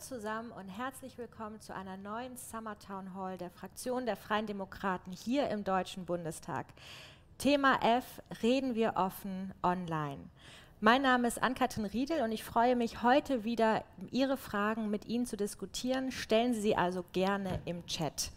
Zusammen und herzlich willkommen zu einer neuen Summer Town Hall der Fraktion der Freien Demokraten hier im Deutschen Bundestag. Thema F, reden wir offen online. Mein Name ist Ann-Kathrin Riedel und ich freue mich heute wieder, Ihre Fragen mit Ihnen zu diskutieren. Stellen Sie sie also gerne im Chat.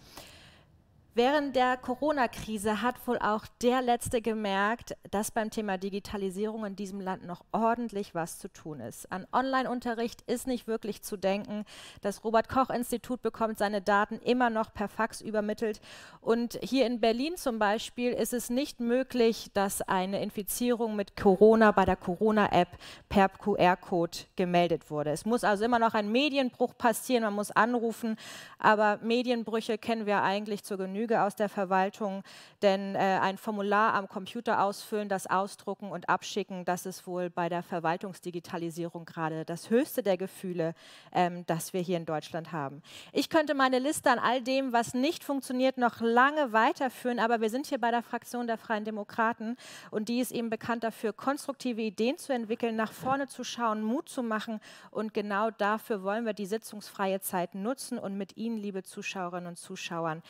Während der Corona-Krise hat wohl auch der Letzte gemerkt, dass beim Thema Digitalisierung in diesem Land noch ordentlich was zu tun ist. An Online-Unterricht ist nicht wirklich zu denken. Das Robert-Koch-Institut bekommt seine Daten immer noch per Fax übermittelt. Und hier in Berlin zum Beispiel ist es nicht möglich, dass eine Infizierung mit Corona bei der Corona-App per QR-Code gemeldet wurde. Es muss also immer noch ein Medienbruch passieren, man muss anrufen, aber Medienbrüche kennen wir eigentlich zur Genüge Genüge aus der Verwaltung, denn äh, ein Formular am Computer ausfüllen, das ausdrucken und abschicken, das ist wohl bei der Verwaltungsdigitalisierung gerade das höchste der Gefühle, ähm, das wir hier in Deutschland haben. Ich könnte meine Liste an all dem, was nicht funktioniert, noch lange weiterführen, aber wir sind hier bei der Fraktion der Freien Demokraten und die ist eben bekannt dafür, konstruktive Ideen zu entwickeln, nach vorne zu schauen, Mut zu machen und genau dafür wollen wir die sitzungsfreie Zeit nutzen und mit Ihnen, liebe Zuschauerinnen und Zuschauern,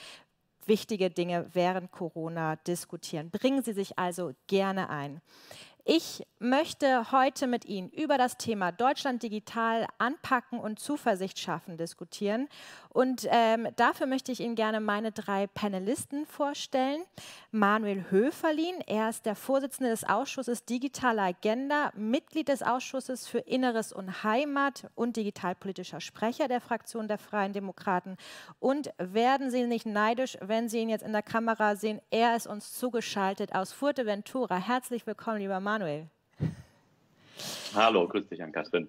wichtige Dinge während Corona diskutieren. Bringen Sie sich also gerne ein. Ich möchte heute mit Ihnen über das Thema Deutschland digital anpacken und Zuversicht schaffen diskutieren. Und ähm, dafür möchte ich Ihnen gerne meine drei Panelisten vorstellen. Manuel Höferlin, er ist der Vorsitzende des Ausschusses Digitale Agenda, Mitglied des Ausschusses für Inneres und Heimat und digitalpolitischer Sprecher der Fraktion der Freien Demokraten. Und werden Sie nicht neidisch, wenn Sie ihn jetzt in der Kamera sehen, er ist uns zugeschaltet aus Fuerteventura. Herzlich willkommen, lieber Manuel. Hallo, grüß dich an Katrin.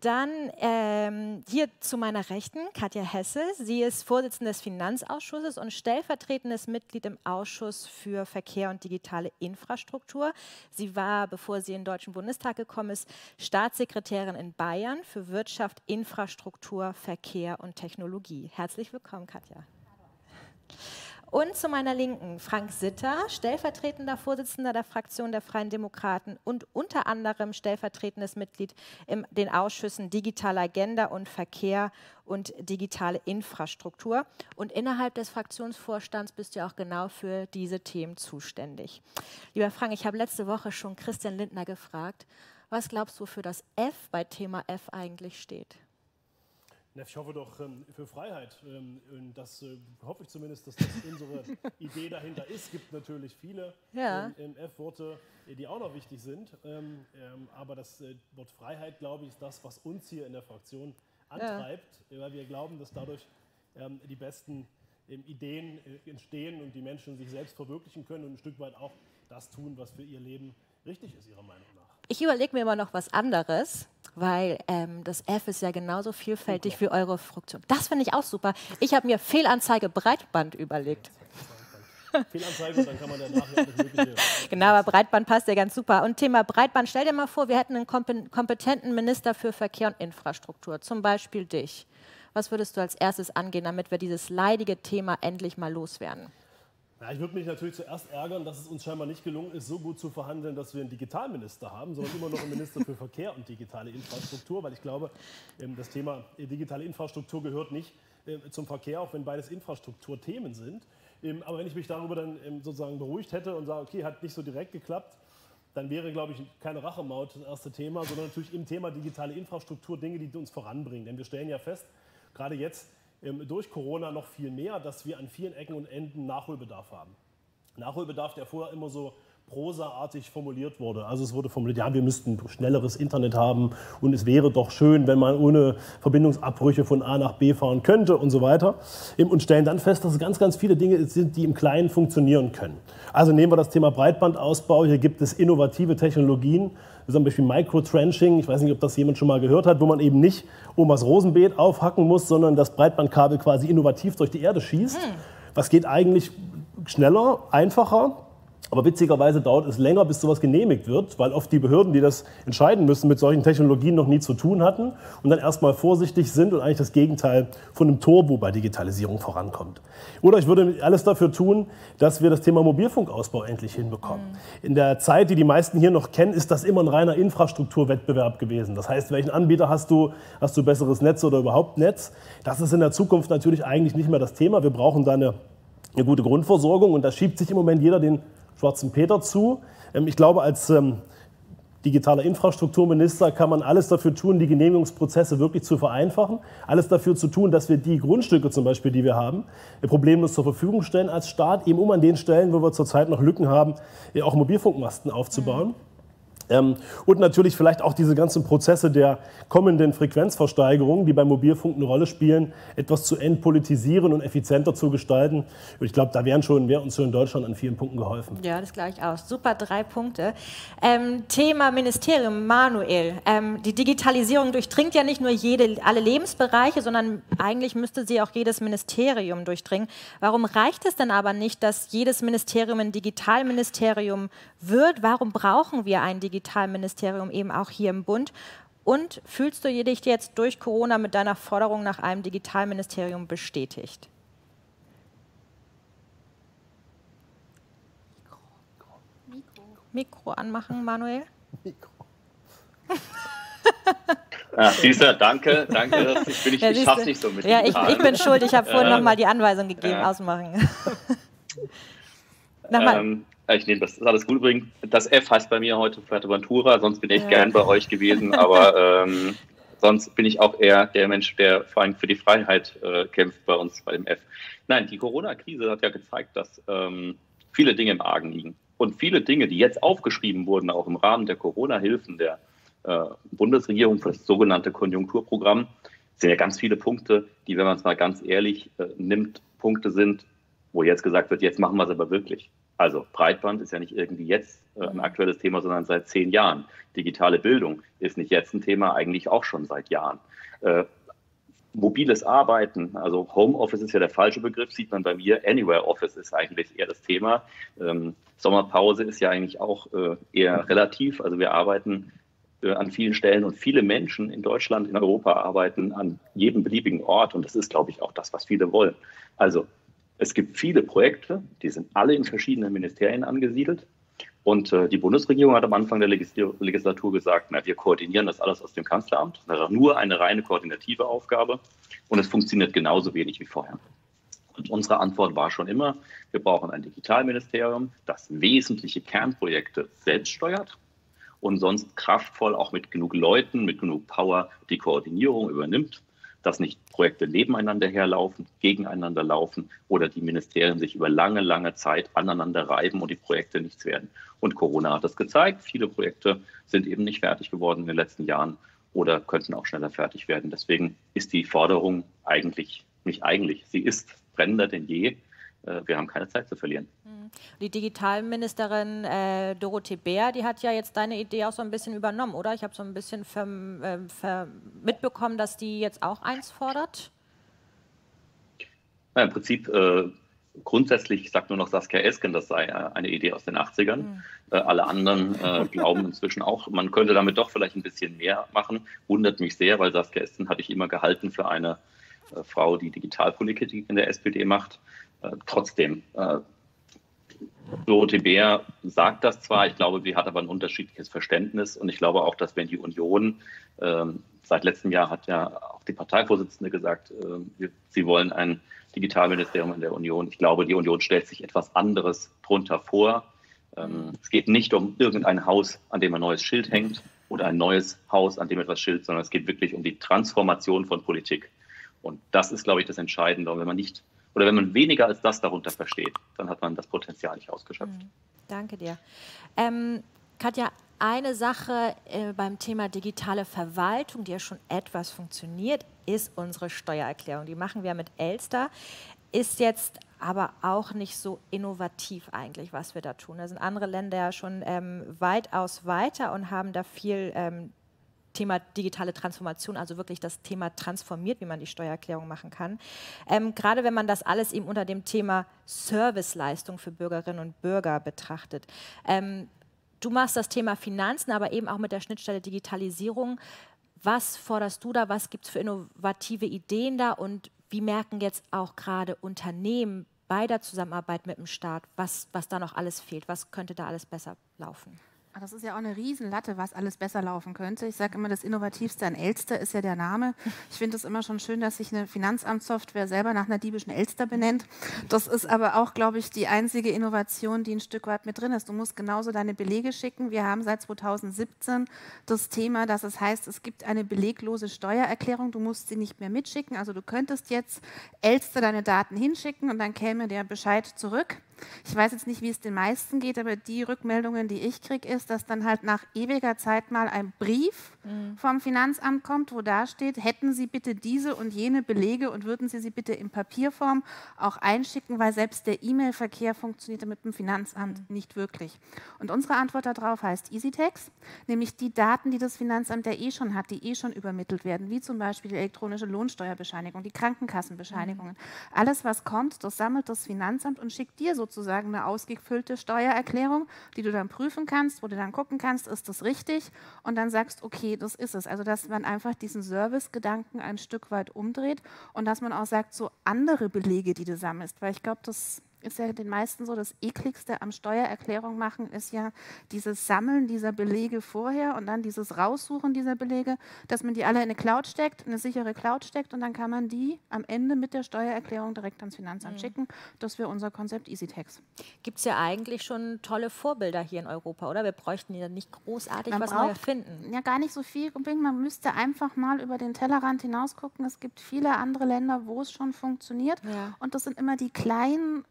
Dann ähm, hier zu meiner Rechten Katja Hesse. Sie ist Vorsitzende des Finanzausschusses und stellvertretendes Mitglied im Ausschuss für Verkehr und digitale Infrastruktur. Sie war, bevor sie in den Deutschen Bundestag gekommen ist, Staatssekretärin in Bayern für Wirtschaft, Infrastruktur, Verkehr und Technologie. Herzlich willkommen, Katja. Hallo. Und zu meiner Linken Frank Sitter, stellvertretender Vorsitzender der Fraktion der Freien Demokraten und unter anderem stellvertretendes Mitglied in den Ausschüssen Digitale Agenda und Verkehr und digitale Infrastruktur. Und innerhalb des Fraktionsvorstands bist du auch genau für diese Themen zuständig. Lieber Frank, ich habe letzte Woche schon Christian Lindner gefragt, was glaubst du, für das F bei Thema F eigentlich steht? Ich hoffe doch ähm, für Freiheit. Ähm, das äh, hoffe ich zumindest, dass das unsere Idee dahinter ist. Es gibt natürlich viele ja. ähm, F-Worte, die auch noch wichtig sind. Aber das äh, Wort Freiheit, glaube ich, ist das, was uns hier in der Fraktion antreibt, ja. weil wir glauben, dass dadurch die besten Ideen äh, entstehen und die Menschen sich selbst verwirklichen können und ein Stück weit auch das tun, was für ihr Leben richtig ist, ihrer Meinung nach. Ich überlege mir immer noch was anderes, weil ähm, das F ist ja genauso vielfältig wie eure Fraktion. Das finde ich auch super. Ich habe mir Fehlanzeige Breitband überlegt. Fehlanzeige, dann kann man danach. Genau, aber Breitband passt ja ganz super. Und Thema Breitband, stell dir mal vor, wir hätten einen kompetenten Minister für Verkehr und Infrastruktur, zum Beispiel dich. Was würdest du als erstes angehen, damit wir dieses leidige Thema endlich mal loswerden? Ja, ich würde mich natürlich zuerst ärgern, dass es uns scheinbar nicht gelungen ist, so gut zu verhandeln, dass wir einen Digitalminister haben, sondern immer noch einen Minister für Verkehr und digitale Infrastruktur, weil ich glaube, ähm, das Thema äh, digitale Infrastruktur gehört nicht äh, zum Verkehr, auch wenn beides Infrastrukturthemen sind. Ähm, aber wenn ich mich darüber dann ähm, sozusagen beruhigt hätte und sage, okay, hat nicht so direkt geklappt, dann wäre, glaube ich, keine Rachemaut das erste Thema, sondern natürlich im Thema digitale Infrastruktur Dinge, die uns voranbringen. Denn wir stellen ja fest, gerade jetzt, durch Corona noch viel mehr, dass wir an vielen Ecken und Enden Nachholbedarf haben. Nachholbedarf, der vorher immer so prosaartig formuliert wurde. Also es wurde formuliert, ja, wir müssten schnelleres Internet haben und es wäre doch schön, wenn man ohne Verbindungsabbrüche von A nach B fahren könnte und so weiter. Und stellen dann fest, dass es ganz, ganz viele Dinge sind, die im Kleinen funktionieren können. Also nehmen wir das Thema Breitbandausbau. Hier gibt es innovative Technologien, zum Beispiel Microtrenching. Ich weiß nicht, ob das jemand schon mal gehört hat, wo man eben nicht Omas Rosenbeet aufhacken muss, sondern das Breitbandkabel quasi innovativ durch die Erde schießt. Hm. Was geht eigentlich schneller, einfacher Aber witzigerweise dauert es länger, bis sowas genehmigt wird, weil oft die Behörden, die das entscheiden müssen, mit solchen Technologien noch nie zu tun hatten und dann erstmal vorsichtig sind und eigentlich das Gegenteil von einem Turbo bei Digitalisierung vorankommt. Oder ich würde alles dafür tun, dass wir das Thema Mobilfunkausbau endlich hinbekommen. Mhm. In der Zeit, die die meisten hier noch kennen, ist das immer ein reiner Infrastrukturwettbewerb gewesen. Das heißt, welchen Anbieter hast du? Hast du besseres Netz oder überhaupt Netz? Das ist in der Zukunft natürlich eigentlich nicht mehr das Thema. Wir brauchen da eine, eine gute Grundversorgung und da schiebt sich im Moment jeder den Schwarzen Peter zu. Ähm, ich glaube, als ähm, digitaler Infrastrukturminister kann man alles dafür tun, die Genehmigungsprozesse wirklich zu vereinfachen. Alles dafür zu tun, dass wir die Grundstücke zum Beispiel, die wir haben, problemlos zur Verfügung stellen als Staat, eben um an den Stellen, wo wir zurzeit noch Lücken haben, auch Mobilfunkmasten aufzubauen. Mhm. Ähm, und natürlich vielleicht auch diese ganzen Prozesse der kommenden Frequenzversteigerung, die beim Mobilfunk eine Rolle spielen, etwas zu entpolitisieren und effizienter zu gestalten. Und ich glaube, da wären schon, wäre uns schon in Deutschland an vielen Punkten geholfen. Ja, das gleich aus. Super, drei Punkte. Ähm, Thema Ministerium, Manuel. Ähm, die Digitalisierung durchdringt ja nicht nur jede, alle Lebensbereiche, sondern eigentlich müsste sie auch jedes Ministerium durchdringen. Warum reicht es denn aber nicht, dass jedes Ministerium ein Digitalministerium wird? Warum brauchen wir ein Digitalministerium? Eben auch hier im Bund. Und fühlst du dich jetzt durch Corona mit deiner Forderung nach einem Digitalministerium bestätigt? Mikro, Mikro anmachen, Manuel. Mikro. Lisa, danke, danke. Ich, bin, ich, ja, ich schaff's nicht so mit Ja, ich, ich, bin schuld. Ich habe vorhin ähm, nochmal die Anweisung gegeben, ja. ausmachen. ähm, ich nehme das, ist alles gut übrigens. Das F heißt bei mir heute Fuerteventura, sonst bin ich ja. gern bei euch gewesen, aber ähm, sonst bin ich auch eher der Mensch, der vor allem für die Freiheit äh, kämpft bei uns bei dem F. Nein, die Corona-Krise hat ja gezeigt, dass ähm, viele Dinge im Argen liegen. Und viele Dinge, die jetzt aufgeschrieben wurden, auch im Rahmen der Corona-Hilfen der äh, Bundesregierung für das sogenannte Konjunkturprogramm, sind ja ganz viele Punkte, die, wenn man es mal ganz ehrlich äh, nimmt, Punkte sind, wo jetzt gesagt wird, jetzt machen wir es aber wirklich. Also Breitband ist ja nicht irgendwie jetzt äh, ein aktuelles Thema, sondern seit zehn Jahren. Digitale Bildung ist nicht jetzt ein Thema, eigentlich auch schon seit Jahren. Äh, mobiles Arbeiten, also Homeoffice ist ja der falsche Begriff, sieht man bei mir. Anywhere Office ist eigentlich eher das Thema. Ähm, Sommerpause ist ja eigentlich auch äh, eher relativ. Also wir arbeiten äh, an vielen Stellen und viele Menschen in Deutschland, in Europa arbeiten an jedem beliebigen Ort und das ist, glaube ich, auch das, was viele wollen. Also es gibt viele Projekte, die sind alle in verschiedenen Ministerien angesiedelt. Und äh, die Bundesregierung hat am Anfang der Legislatur gesagt, na, wir koordinieren das alles aus dem Kanzleramt. Das ist nur eine reine koordinative Aufgabe und es funktioniert genauso wenig wie vorher. Und unsere Antwort war schon immer, wir brauchen ein Digitalministerium, das wesentliche Kernprojekte selbst steuert und sonst kraftvoll auch mit genug Leuten, mit genug Power die Koordinierung übernimmt dass nicht Projekte nebeneinander herlaufen, gegeneinander laufen oder die Ministerien sich über lange, lange Zeit aneinander reiben und die Projekte nichts werden. Und Corona hat das gezeigt. Viele Projekte sind eben nicht fertig geworden in den letzten Jahren oder könnten auch schneller fertig werden. Deswegen ist die Forderung eigentlich, nicht eigentlich, sie ist brennender denn je. Äh, wir haben keine Zeit zu verlieren. Die Digitalministerin äh, Dorothee Bär, die hat ja jetzt deine Idee auch so ein bisschen übernommen, oder? Ich habe so ein bisschen ver, äh, ver mitbekommen, dass die jetzt auch eins fordert. Ja, Im Prinzip äh, grundsätzlich sagt nur noch Saskia Esken, das sei äh, eine Idee aus den 80ern. Mhm. Äh, alle anderen äh, glauben inzwischen auch, man könnte damit doch vielleicht ein bisschen mehr machen. Wundert mich sehr, weil Saskia Esken hatte ich immer gehalten für eine Frau, die Digitalpolitik in der SPD macht. Äh, trotzdem, äh, Dorothee Bär sagt das zwar, ich glaube, sie hat aber ein unterschiedliches Verständnis und ich glaube auch, dass wenn die Union, ähm, seit letztem Jahr hat ja auch die Parteivorsitzende gesagt, äh, sie wollen ein Digitalministerium in der Union. Ich glaube, die Union stellt sich etwas anderes drunter vor. Ähm, es geht nicht um irgendein Haus, an dem ein neues Schild hängt oder ein neues Haus, an dem etwas Schild, sondern es geht wirklich um die Transformation von Politik. Und das ist, glaube ich, das Entscheidende. Und wenn man nicht oder wenn man weniger als das darunter versteht, dann hat man das Potenzial nicht ausgeschöpft. Mhm. Danke dir. Ähm, Katja, eine Sache äh, beim Thema digitale Verwaltung, die ja schon etwas funktioniert, ist unsere Steuererklärung. Die machen wir mit Elster. Ist jetzt aber auch nicht so innovativ eigentlich, was wir da tun. Da sind andere Länder ja schon ähm, weitaus weiter und haben da viel ähm, Thema digitale Transformation, also wirklich das Thema transformiert, wie man die Steuererklärung machen kann. Ähm, gerade wenn man das alles eben unter dem Thema Serviceleistung für Bürgerinnen und Bürger betrachtet. Ähm, du machst das Thema Finanzen, aber eben auch mit der Schnittstelle Digitalisierung. Was forderst du da? Was gibt es für innovative Ideen da? Und wie merken jetzt auch gerade Unternehmen bei der Zusammenarbeit mit dem Staat, was, was da noch alles fehlt? Was könnte da alles besser laufen? Ah, das ist ja auch eine Riesenlatte, was alles besser laufen könnte. Ich sage immer, das Innovativste an Elster ist ja der Name. Ich finde es immer schon schön, dass sich eine Finanzamtssoftware selber nach einer diebischen Elster benennt. Das ist aber auch, glaube ich, die einzige Innovation, die ein Stück weit mit drin ist. Du musst genauso deine Belege schicken. Wir haben seit 2017 das Thema, dass es heißt, es gibt eine beleglose Steuererklärung. Du musst sie nicht mehr mitschicken. Also du könntest jetzt Elster deine Daten hinschicken und dann käme der Bescheid zurück. Ich weiß jetzt nicht, wie es den meisten geht, aber die Rückmeldungen, die ich kriege, ist, dass dann halt nach ewiger Zeit mal ein Brief mhm. vom Finanzamt kommt, wo da steht, hätten Sie bitte diese und jene Belege und würden Sie sie bitte in Papierform auch einschicken, weil selbst der E-Mail-Verkehr funktioniert mit dem Finanzamt mhm. nicht wirklich. Und unsere Antwort darauf heißt EasyText, nämlich die Daten, die das Finanzamt ja eh schon hat, die eh schon übermittelt werden, wie zum Beispiel die elektronische Lohnsteuerbescheinigung, die Krankenkassenbescheinigungen. Mhm. Alles, was kommt, das sammelt das Finanzamt und schickt dir sozusagen sozusagen eine ausgefüllte Steuererklärung, die du dann prüfen kannst, wo du dann gucken kannst, ist das richtig und dann sagst, okay, das ist es. Also dass man einfach diesen Service-Gedanken ein Stück weit umdreht und dass man auch sagt, so andere Belege, die du sammelst, weil ich glaube, das ist ja den meisten so, das ekligste am Steuererklärung machen ist ja dieses Sammeln dieser Belege vorher und dann dieses Raussuchen dieser Belege, dass man die alle in eine Cloud steckt, eine sichere Cloud steckt und dann kann man die am Ende mit der Steuererklärung direkt ans Finanzamt mhm. schicken. Das wäre unser Konzept EasyTax. Gibt es ja eigentlich schon tolle Vorbilder hier in Europa, oder? Wir bräuchten ja nicht großartig man was neu erfinden. Ja, gar nicht so viel. Man müsste einfach mal über den Tellerrand hinaus gucken. Es gibt viele andere Länder, wo es schon funktioniert. Ja. Und das sind immer die kleinen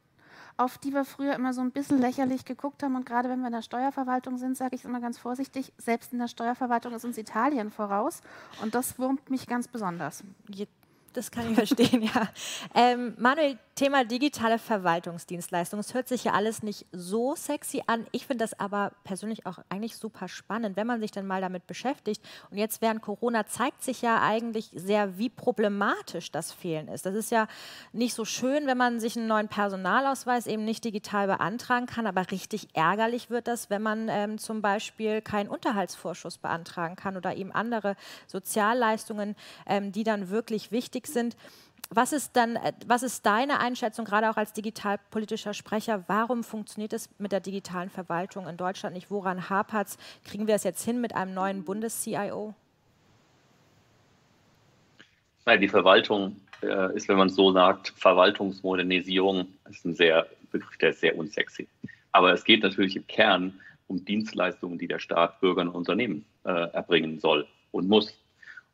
auf die wir früher immer so ein bisschen lächerlich geguckt haben. Und gerade wenn wir in der Steuerverwaltung sind, sage ich es immer ganz vorsichtig, selbst in der Steuerverwaltung ist uns Italien voraus. Und das wurmt mich ganz besonders. Das kann ich verstehen, ja. Ähm, Manuel, Thema digitale Verwaltungsdienstleistung. Es hört sich ja alles nicht so sexy an. Ich finde das aber persönlich auch eigentlich super spannend, wenn man sich dann mal damit beschäftigt. Und jetzt während Corona zeigt sich ja eigentlich sehr, wie problematisch das Fehlen ist. Das ist ja nicht so schön, wenn man sich einen neuen Personalausweis eben nicht digital beantragen kann, aber richtig ärgerlich wird das, wenn man ähm, zum Beispiel keinen Unterhaltsvorschuss beantragen kann oder eben andere Sozialleistungen, ähm, die dann wirklich wichtig sind. Was ist dann, äh, was ist deine Einschätzung, gerade auch als digitalpolitischer Sprecher? Warum funktioniert es mit der digitalen Verwaltung in Deutschland nicht? Woran hapert es? Kriegen wir es jetzt hin mit einem neuen Bundes-CIO? Die Verwaltung äh, ist, wenn man es so sagt, Verwaltungsmodernisierung ist ein sehr Begriff, der ist sehr unsexy. Aber es geht natürlich im Kern um Dienstleistungen, die der Staat Bürgern und Unternehmen äh, erbringen soll und muss.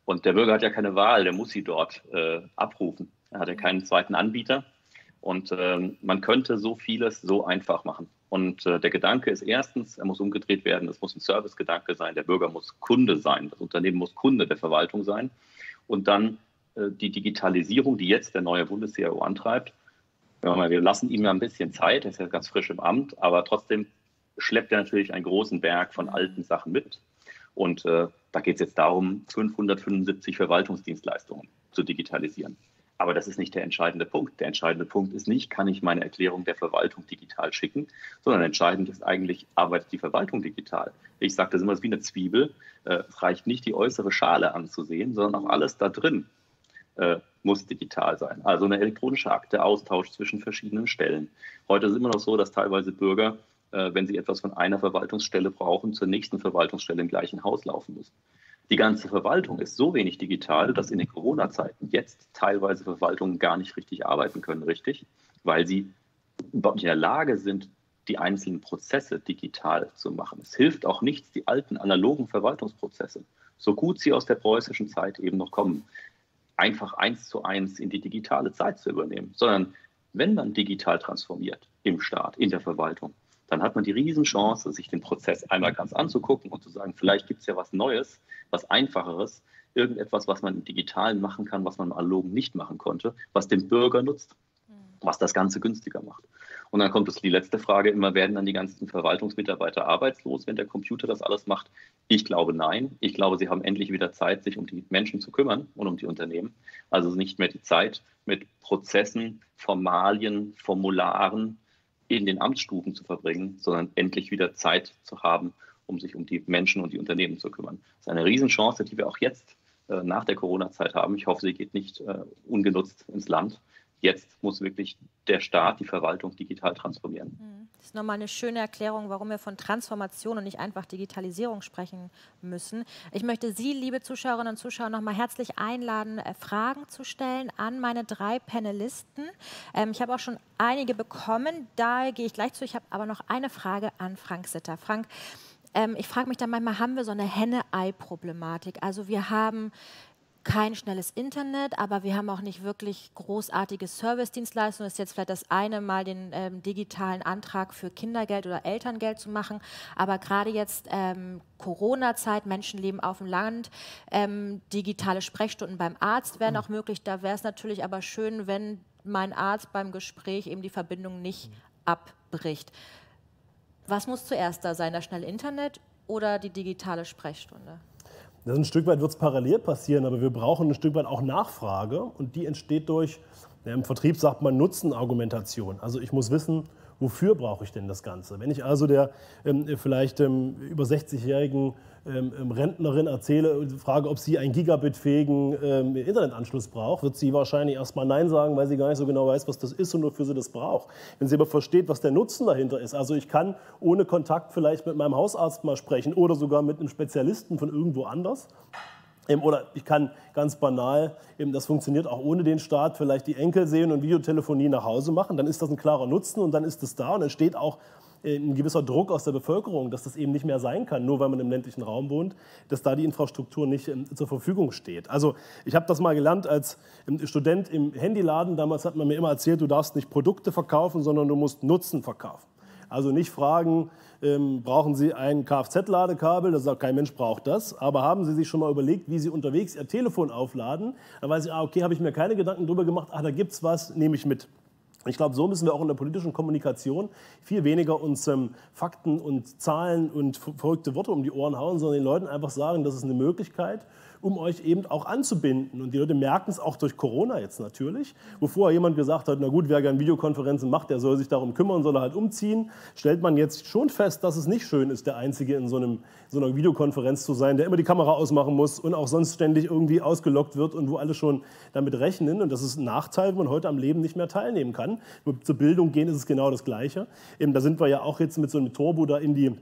Und der Bürger hat ja keine Wahl, der muss sie dort äh, abrufen. Er hat ja keinen zweiten Anbieter. Und ähm, man könnte so vieles so einfach machen. Und äh, der Gedanke ist erstens, er muss umgedreht werden, es muss ein Servicegedanke sein, der Bürger muss Kunde sein, das Unternehmen muss Kunde der Verwaltung sein. Und dann äh, die Digitalisierung, die jetzt der neue Bundes-CIO antreibt. Wir lassen ihm ja ein bisschen Zeit, er ist ja ganz frisch im Amt, aber trotzdem schleppt er natürlich einen großen Berg von alten Sachen mit. Und äh, da geht es jetzt darum, 575 Verwaltungsdienstleistungen zu digitalisieren. Aber das ist nicht der entscheidende Punkt. Der entscheidende Punkt ist nicht, kann ich meine Erklärung der Verwaltung digital schicken, sondern entscheidend ist eigentlich, arbeitet die Verwaltung digital. Ich sage das immer wie eine Zwiebel. Äh, es reicht nicht, die äußere Schale anzusehen, sondern auch alles da drin äh, muss digital sein. Also eine elektronische Akte, Austausch zwischen verschiedenen Stellen. Heute ist es immer noch so, dass teilweise Bürger äh, wenn sie etwas von einer Verwaltungsstelle brauchen, zur nächsten Verwaltungsstelle im gleichen Haus laufen müssen. Die ganze Verwaltung ist so wenig digital, dass in den Corona-Zeiten jetzt teilweise Verwaltungen gar nicht richtig arbeiten können, richtig, weil sie überhaupt nicht in der Lage sind, die einzelnen Prozesse digital zu machen. Es hilft auch nichts, die alten analogen Verwaltungsprozesse, so gut sie aus der preußischen Zeit eben noch kommen, einfach eins zu eins in die digitale Zeit zu übernehmen, sondern wenn man digital transformiert im Staat, in der Verwaltung, dann hat man die Riesenchance, sich den Prozess einmal ganz anzugucken und zu sagen, vielleicht gibt es ja was Neues, was Einfacheres, irgendetwas, was man im Digitalen machen kann, was man im Analogen nicht machen konnte, was den Bürger nutzt, was das Ganze günstiger macht. Und dann kommt es die letzte Frage immer, werden dann die ganzen Verwaltungsmitarbeiter arbeitslos, wenn der Computer das alles macht? Ich glaube nein. Ich glaube, sie haben endlich wieder Zeit, sich um die Menschen zu kümmern und um die Unternehmen. Also nicht mehr die Zeit mit Prozessen, Formalien, Formularen in den Amtsstufen zu verbringen, sondern endlich wieder Zeit zu haben, um sich um die Menschen und die Unternehmen zu kümmern. Das ist eine Riesenchance, die wir auch jetzt äh, nach der Corona-Zeit haben. Ich hoffe, sie geht nicht äh, ungenutzt ins Land. Jetzt muss wirklich der Staat die Verwaltung digital transformieren. Mhm. Das ist nochmal eine schöne Erklärung, warum wir von Transformation und nicht einfach Digitalisierung sprechen müssen. Ich möchte Sie, liebe Zuschauerinnen und Zuschauer, nochmal herzlich einladen, äh, Fragen zu stellen an meine drei Panelisten. Ähm, ich habe auch schon einige bekommen, da gehe ich gleich zu. Ich habe aber noch eine Frage an Frank Sitter. Frank, ähm, ich frage mich dann manchmal, haben wir so eine Henne-Ei-Problematik? Also wir haben kein schnelles Internet, aber wir haben auch nicht wirklich großartige Servicedienstleistungen. Das ist jetzt vielleicht das eine Mal, den ähm, digitalen Antrag für Kindergeld oder Elterngeld zu machen. Aber gerade jetzt ähm, Corona-Zeit, Menschen leben auf dem Land, ähm, digitale Sprechstunden beim Arzt wären auch möglich. Da wäre es natürlich aber schön, wenn mein Arzt beim Gespräch eben die Verbindung nicht abbricht. Was muss zuerst da sein, das schnelle Internet oder die digitale Sprechstunde? Ein Stück weit wird es parallel passieren, aber wir brauchen ein Stück weit auch Nachfrage und die entsteht durch, im Vertrieb sagt man Nutzenargumentation. Also ich muss wissen, wofür brauche ich denn das Ganze? Wenn ich also der ähm, vielleicht ähm, über 60-jährigen ähm, ähm, Rentnerin erzähle, frage, ob sie einen gigabitfähigen ähm, Internetanschluss braucht, wird sie wahrscheinlich erstmal Nein sagen, weil sie gar nicht so genau weiß, was das ist und wofür sie das braucht. Wenn sie aber versteht, was der Nutzen dahinter ist, also ich kann ohne Kontakt vielleicht mit meinem Hausarzt mal sprechen oder sogar mit einem Spezialisten von irgendwo anders, oder ich kann ganz banal, das funktioniert auch ohne den Staat, vielleicht die Enkel sehen und Videotelefonie nach Hause machen, dann ist das ein klarer Nutzen und dann ist es da und dann steht auch äh, ein gewisser Druck aus der Bevölkerung, dass das eben nicht mehr sein kann, nur weil man im ländlichen Raum wohnt, dass da die Infrastruktur nicht ähm, zur Verfügung steht. Also ich habe das mal gelernt als ähm, Student im Handyladen. Damals hat man mir immer erzählt, du darfst nicht Produkte verkaufen, sondern du musst Nutzen verkaufen. Also nicht fragen, ähm, brauchen Sie ein Kfz-Ladekabel? Das sagt kein Mensch braucht das. Aber haben Sie sich schon mal überlegt, wie Sie unterwegs Ihr Telefon aufladen? Dann weiß ich, ah, okay, habe ich mir keine Gedanken darüber gemacht. Ah, da gibt es was, nehme ich mit. Ich glaube, so müssen wir auch in der politischen Kommunikation viel weniger uns ähm, Fakten und Zahlen und verrückte Worte um die Ohren hauen, sondern den Leuten einfach sagen, das ist eine Möglichkeit um euch eben auch anzubinden. Und die Leute merken es auch durch Corona jetzt natürlich, wo vorher jemand gesagt hat, na gut, wer gerne Videokonferenzen macht, der soll sich darum kümmern, soll er halt umziehen, stellt man jetzt schon fest, dass es nicht schön ist, der Einzige in so, einem, so einer Videokonferenz zu sein, der immer die Kamera ausmachen muss und auch sonst ständig irgendwie ausgelockt wird und wo alle schon damit rechnen. Und das ist ein Nachteil, wenn man heute am Leben nicht mehr teilnehmen kann. Zur Bildung gehen ist es genau das Gleiche. Eben, da sind wir ja auch jetzt mit so einem Turbo da in die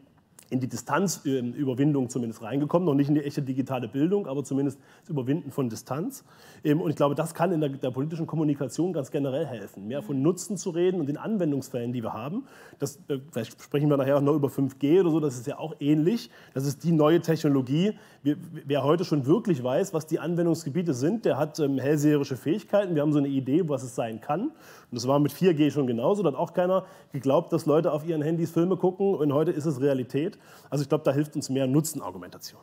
in die Distanzüberwindung zumindest reingekommen, noch nicht in die echte digitale Bildung, aber zumindest das Überwinden von Distanz. Ähm, und ich glaube, das kann in der, der, politischen Kommunikation ganz generell helfen, mehr von Nutzen zu reden und den Anwendungsfällen, die wir haben. Das, äh, vielleicht sprechen wir nachher auch noch über 5G oder so, das ist ja auch ähnlich. Das ist die neue Technologie. Wer heute schon wirklich weiß, was die Anwendungsgebiete sind, der hat ähm, hellseherische Fähigkeiten. Wir haben so eine Idee, was es sein kann. Und das war mit 4G schon genauso. Da hat auch keiner geglaubt, dass Leute auf ihren Handys Filme gucken. Und heute ist es Realität. Also ich glaube, da hilft uns mehr Nutzenargumentation.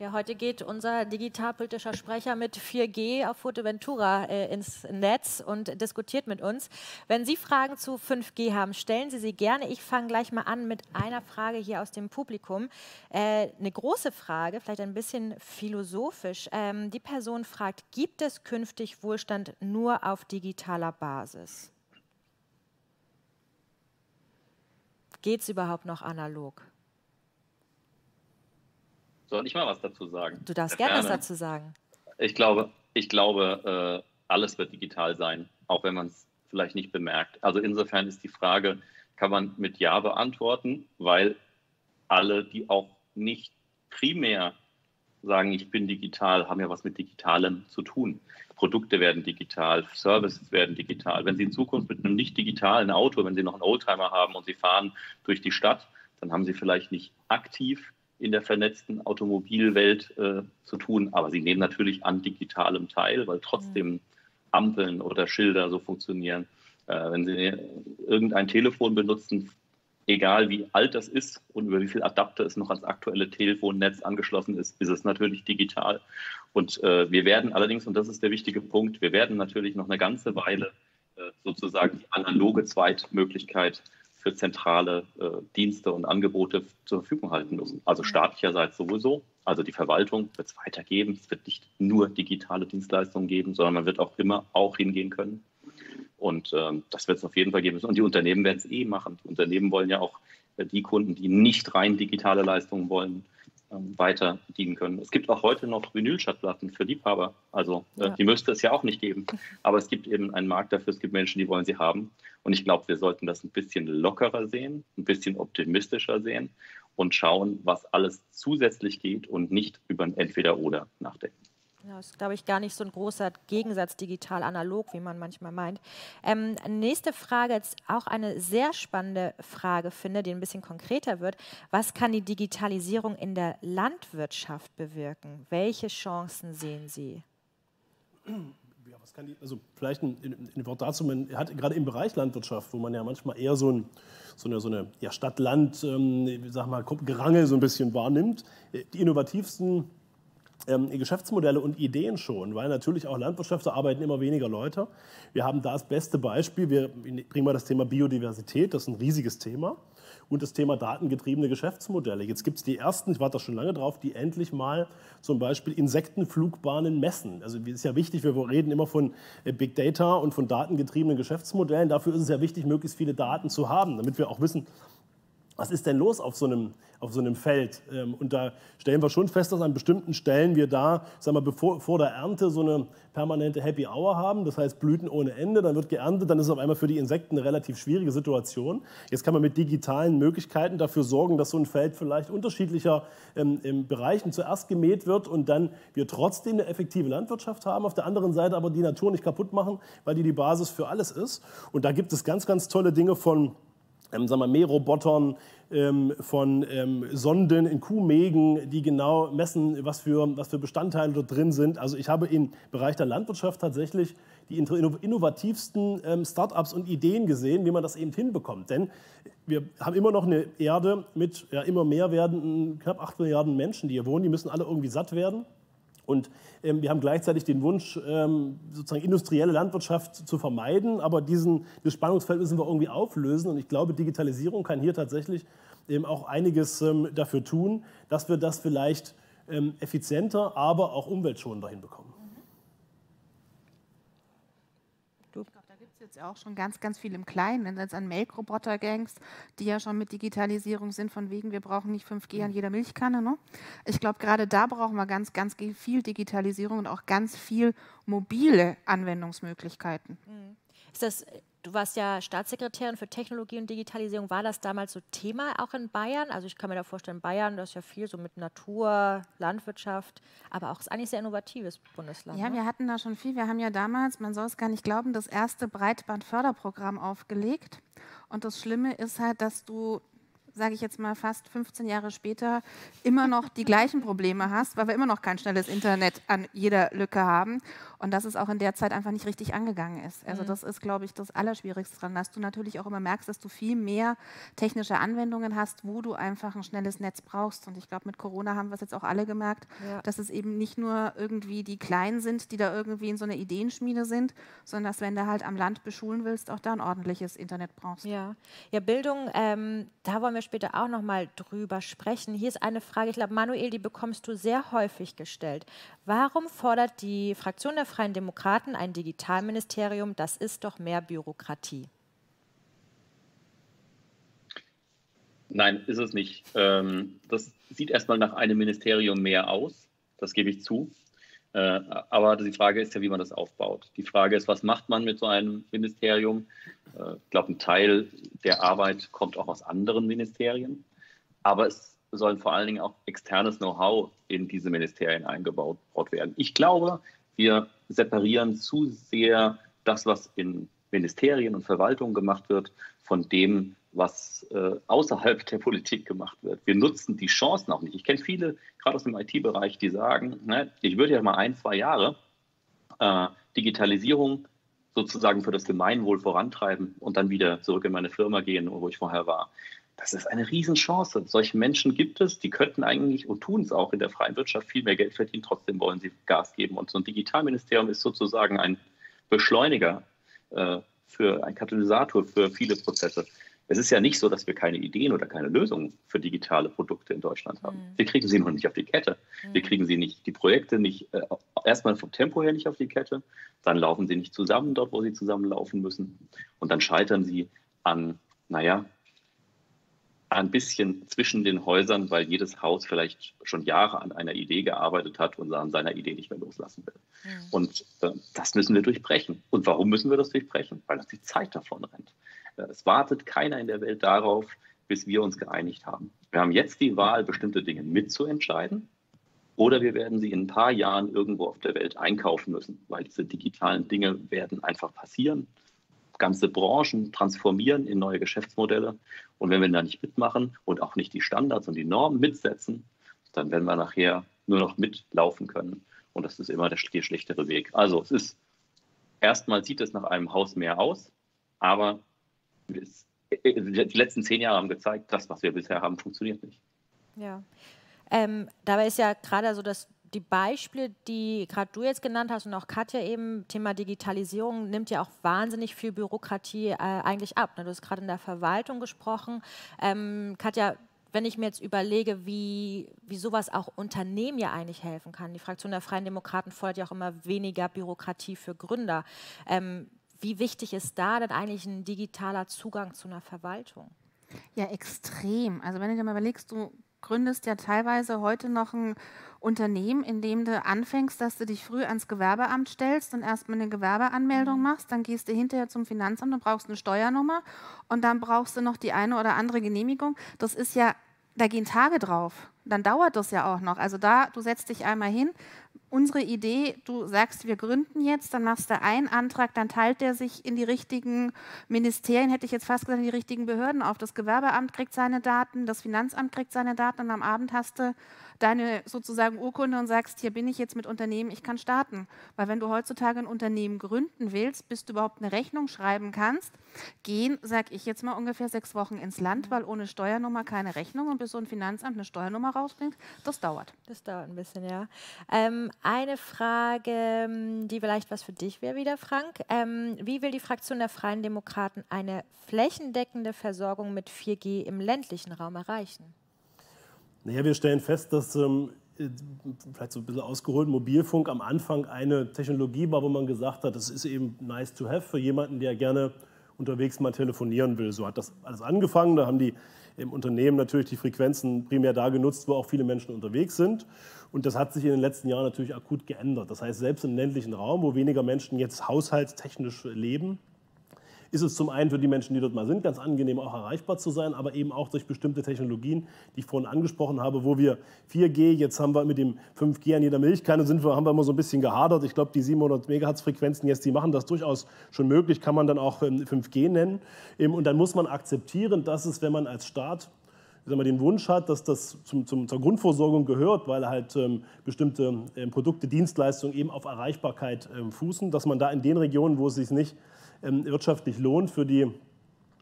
Ja. Heute geht unser digitalpolitischer Sprecher mit 4G auf Fuerteventura äh, ins Netz und diskutiert mit uns. Wenn Sie Fragen zu 5G haben, stellen Sie sie gerne. Ich fange gleich mal an mit einer Frage hier aus dem Publikum. Äh, eine große Frage, vielleicht ein bisschen philosophisch. Ähm, die Person fragt, gibt es künftig Wohlstand nur auf digitaler Basis? Geht es überhaupt noch analog? Soll ich mal was dazu sagen? Du darfst gerne was dazu sagen. Ich glaube, ich glaube, äh, alles wird digital sein, auch wenn man es vielleicht nicht bemerkt. Also insofern ist die Frage, kann man mit Ja beantworten, weil alle, die auch nicht primär sagen, ich bin digital, haben ja was mit Digitalem zu tun. Produkte werden digital, Services werden digital. Wenn Sie in Zukunft mit einem nicht digitalen Auto, wenn Sie noch einen Oldtimer haben und Sie fahren durch die Stadt, dann haben Sie vielleicht nicht aktiv in der vernetzten Automobilwelt äh, zu tun. Aber sie nehmen natürlich an digitalem teil, weil trotzdem. Ampeln oder Schilder so funktionieren. Äh, wenn Sie irgendein Telefon benutzen, egal wie alt das ist und über wie viel Adapter es noch ans aktuelle Telefonnetz angeschlossen ist, ist es natürlich digital. Und äh, wir werden allerdings, und das ist der wichtige Punkt, wir werden natürlich noch eine ganze Weile äh, sozusagen die analoge Zweitmöglichkeit für zentrale äh, Dienste und Angebote zur Verfügung halten müssen. Also staatlicherseits sowieso, also die Verwaltung wird es weitergeben. Es wird nicht nur digitale Dienstleistungen geben, sondern man wird auch immer auch hingehen können. Und ähm, das wird es auf jeden Fall geben müssen. Und die Unternehmen werden es eh machen. Die Unternehmen wollen ja auch äh, die Kunden, die nicht rein digitale Leistungen wollen, weiter dienen können. Es gibt auch heute noch Vinylschallplatten für Liebhaber. Also äh, ja. die müsste es ja auch nicht geben. Aber es gibt eben einen Markt dafür. Es gibt Menschen, die wollen sie haben. Und ich glaube, wir sollten das ein bisschen lockerer sehen, ein bisschen optimistischer sehen und schauen, was alles zusätzlich geht und nicht über ein Entweder-Oder nachdenken. Ja, das ist, glaube ich, gar nicht so ein großer Gegensatz digital-analog, wie man manchmal meint. Ähm, nächste Frage, jetzt auch eine sehr spannende Frage, finde, die ein bisschen konkreter wird. Was kann die Digitalisierung in der Landwirtschaft bewirken? Welche Chancen sehen Sie? Ja, was kann die, also vielleicht ein, ein, ein Wort dazu, man hat gerade im Bereich Landwirtschaft, wo man ja manchmal eher so, ein, so eine, so eine ja, Stadt-Land, ähm, so ein bisschen wahrnimmt, äh, die innovativsten ähm, Geschäftsmodelle und Ideen schon, weil natürlich auch Landwirtschaft arbeiten immer weniger Leute. Wir haben da das beste Beispiel, wir bringen mal das Thema Biodiversität, das ist ein riesiges Thema und das Thema datengetriebene Geschäftsmodelle. Jetzt gibt es die ersten, ich warte da schon lange drauf, die endlich mal zum Beispiel Insektenflugbahnen messen. Also ist ja wichtig, wir reden immer von äh, Big Data und von datengetriebenen Geschäftsmodellen. Dafür ist es ja wichtig, möglichst viele Daten zu haben, damit wir auch wissen, was ist denn los auf so einem, auf so einem Feld? Ähm, und da stellen wir schon fest, dass an bestimmten Stellen wir da, sagen wir, bevor vor der Ernte so eine permanente Happy Hour haben, das heißt Blüten ohne Ende, dann wird geerntet, dann ist es auf einmal für die Insekten eine relativ schwierige Situation. Jetzt kann man mit digitalen Möglichkeiten dafür sorgen, dass so ein Feld vielleicht unterschiedlicher ähm, Bereichen zuerst gemäht wird und dann wir trotzdem eine effektive Landwirtschaft haben, auf der anderen Seite aber die Natur nicht kaputt machen, weil die die Basis für alles ist. Und da gibt es ganz, ganz tolle Dinge von ähm, sagen wir, Mährobotern, ähm, von ähm, Sonden in Kuhmägen, die genau messen, was für, was für Bestandteile dort drin sind. Also ich habe im Bereich der Landwirtschaft tatsächlich die innovativsten ähm, Startups und Ideen gesehen, wie man das eben hinbekommt. Denn wir haben immer noch eine Erde mit ja, immer mehr werdenden, knapp 8 Milliarden Menschen, die hier wohnen. Die müssen alle irgendwie satt werden. Und ähm, wir haben gleichzeitig den Wunsch, ähm, sozusagen industrielle Landwirtschaft zu vermeiden, aber diesen, dieses Spannungsfeld müssen wir irgendwie auflösen. Und ich glaube, Digitalisierung kann hier tatsächlich ähm, auch einiges ähm, dafür tun, dass wir das vielleicht ähm, effizienter, aber auch umweltschonender hinbekommen. Jetzt auch schon ganz, ganz viel im Kleinen. Wenn jetzt an Melkroboter denkst, die ja schon mit Digitalisierung sind, von wegen, wir brauchen nicht 5G an jeder Milchkanne. Ne? Ich glaube, gerade da brauchen wir ganz, ganz viel Digitalisierung und auch ganz viel mobile Anwendungsmöglichkeiten. Mhm. Ist das Du warst ja Staatssekretärin für Technologie und Digitalisierung. War das damals so Thema auch in Bayern? Also ich kann mir da vorstellen, Bayern, das ist ja viel so mit Natur, Landwirtschaft, aber auch ist eigentlich sehr innovatives Bundesland. Ja, ne? wir hatten da schon viel. Wir haben ja damals, man soll es gar nicht glauben, das erste Breitbandförderprogramm aufgelegt. Und das Schlimme ist halt, dass du sage ich jetzt mal fast 15 Jahre später, immer noch die gleichen Probleme hast, weil wir immer noch kein schnelles Internet an jeder Lücke haben und dass es auch in der Zeit einfach nicht richtig angegangen ist. Also mhm. das ist, glaube ich, das Allerschwierigste dran, dass du natürlich auch immer merkst, dass du viel mehr technische Anwendungen hast, wo du einfach ein schnelles Netz brauchst. Und ich glaube, mit Corona haben wir es jetzt auch alle gemerkt, ja. dass es eben nicht nur irgendwie die Kleinen sind, die da irgendwie in so einer Ideenschmiede sind, sondern dass wenn du halt am Land beschulen willst, auch da ein ordentliches Internet brauchst. Ja, ja Bildung, ähm, da wollen wir später auch noch mal drüber sprechen. Hier ist eine Frage, ich glaube, Manuel, die bekommst du sehr häufig gestellt. Warum fordert die Fraktion der Freien Demokraten ein Digitalministerium? Das ist doch mehr Bürokratie. Nein, ist es nicht. Ähm, das sieht erstmal nach einem Ministerium mehr aus, das gebe ich zu. Äh, aber die Frage ist ja, wie man das aufbaut. Die Frage ist, was macht man mit so einem Ministerium? Äh, ich glaube, ein Teil der Arbeit kommt auch aus anderen Ministerien, aber es soll vor allen Dingen auch externes Know-how in diese Ministerien eingebaut werden. Ich glaube, wir separieren zu sehr das, was in Ministerien und Verwaltungen gemacht wird, von dem, was äh, außerhalb der Politik gemacht wird. Wir nutzen die Chancen auch nicht. Ich kenne viele, gerade aus dem IT-Bereich, die sagen, ne, ich würde ja mal ein, zwei Jahre äh, Digitalisierung sozusagen für das Gemeinwohl vorantreiben und dann wieder zurück in meine Firma gehen, wo ich vorher war. Das ist eine Riesenchance. Solche Menschen gibt es, die könnten eigentlich und tun es auch in der freien Wirtschaft viel mehr Geld verdienen, trotzdem wollen sie Gas geben. Und so ein Digitalministerium ist sozusagen ein Beschleuniger äh, für ein Katalysator für viele Prozesse. Es ist ja nicht so, dass wir keine Ideen oder keine Lösungen für digitale Produkte in Deutschland haben. Mhm. Wir kriegen sie noch nicht auf die Kette. Mhm. Wir kriegen sie nicht, die Projekte nicht, äh, erstmal vom Tempo her nicht auf die Kette, dann laufen sie nicht zusammen dort, wo sie zusammenlaufen müssen. Und dann scheitern sie an, naja, ein bisschen zwischen den Häusern, weil jedes Haus vielleicht schon Jahre an einer Idee gearbeitet hat und an seiner Idee nicht mehr loslassen will. Mhm. Und äh, das müssen wir durchbrechen. Und warum müssen wir das durchbrechen? Weil uns die Zeit davon rennt. Äh, es wartet keiner in der Welt darauf, bis wir uns geeinigt haben. Wir haben jetzt die Wahl, bestimmte Dinge mitzuentscheiden. Oder wir werden sie in ein paar Jahren irgendwo auf der Welt einkaufen müssen, weil diese digitalen Dinge werden einfach passieren ganze Branchen transformieren in neue Geschäftsmodelle. Und wenn wir da nicht mitmachen und auch nicht die Standards und die Normen mitsetzen, dann werden wir nachher nur noch mitlaufen können. Und das ist immer der schlechtere Weg. Also es ist, erstmal sieht es nach einem Haus mehr aus, aber es, die letzten zehn Jahre haben gezeigt, das, was wir bisher haben, funktioniert nicht. Ja. Ähm, dabei ist ja gerade so das die Beispiele, die gerade du jetzt genannt hast und auch Katja eben, Thema Digitalisierung nimmt ja auch wahnsinnig viel Bürokratie äh, eigentlich ab. Ne? Du hast gerade in der Verwaltung gesprochen. Ähm, Katja, wenn ich mir jetzt überlege, wie, wie sowas auch Unternehmen ja eigentlich helfen kann. Die Fraktion der Freien Demokraten fordert ja auch immer weniger Bürokratie für Gründer. Ähm, wie wichtig ist da denn eigentlich ein digitaler Zugang zu einer Verwaltung? Ja, extrem. Also wenn du dir mal überlegst, du gründest ja teilweise heute noch ein Unternehmen, in dem du anfängst, dass du dich früh ans Gewerbeamt stellst und erstmal eine Gewerbeanmeldung mhm. machst, dann gehst du hinterher zum Finanzamt und brauchst eine Steuernummer und dann brauchst du noch die eine oder andere Genehmigung. Das ist ja, da gehen Tage drauf. Dann dauert das ja auch noch. Also da, du setzt dich einmal hin, unsere Idee, du sagst, wir gründen jetzt, dann machst du einen Antrag, dann teilt der sich in die richtigen Ministerien, hätte ich jetzt fast gesagt, in die richtigen Behörden auf. Das Gewerbeamt kriegt seine Daten, das Finanzamt kriegt seine Daten und am Abend hast du deine sozusagen Urkunde und sagst, hier bin ich jetzt mit Unternehmen, ich kann starten. Weil wenn du heutzutage ein Unternehmen gründen willst, bis du überhaupt eine Rechnung schreiben kannst, gehen, sag ich jetzt mal, ungefähr sechs Wochen ins Land, weil ohne Steuernummer keine Rechnung und bis so ein Finanzamt eine Steuernummer rausbringt, das dauert. Das dauert ein bisschen, ja. Ähm, eine Frage, die vielleicht was für dich wäre wieder, Frank. Ähm, wie will die Fraktion der Freien Demokraten eine flächendeckende Versorgung mit 4G im ländlichen Raum erreichen? Naja, wir stellen fest, dass ähm, vielleicht so ein bisschen ausgeholt Mobilfunk am Anfang eine Technologie war, wo man gesagt hat, das ist eben nice to have für jemanden, der gerne unterwegs mal telefonieren will. So hat das alles angefangen. Da haben die im Unternehmen natürlich die Frequenzen primär da genutzt, wo auch viele Menschen unterwegs sind. Und das hat sich in den letzten Jahren natürlich akut geändert. Das heißt, selbst im ländlichen Raum, wo weniger Menschen jetzt haushaltstechnisch leben, ist es zum einen für die Menschen, die dort mal sind, ganz angenehm auch erreichbar zu sein, aber eben auch durch bestimmte Technologien, die ich vorhin angesprochen habe, wo wir 4G, jetzt haben wir mit dem 5G an jeder Milchkanne, sind wir, haben wir immer so ein bisschen gehadert. Ich glaube, die 700 Megahertz Frequenzen jetzt, die machen das durchaus schon möglich, kann man dann auch 5G ähm, nennen. Und dann muss man akzeptieren, dass es, wenn man als Staat wenn man den Wunsch hat, dass das zum, zum, zur Grundversorgung gehört, weil halt ähm, bestimmte ähm, Produkte, Dienstleistungen eben auf Erreichbarkeit ähm, fußen, dass man da in den Regionen, wo es sich nicht ähm, wirtschaftlich lohnt für die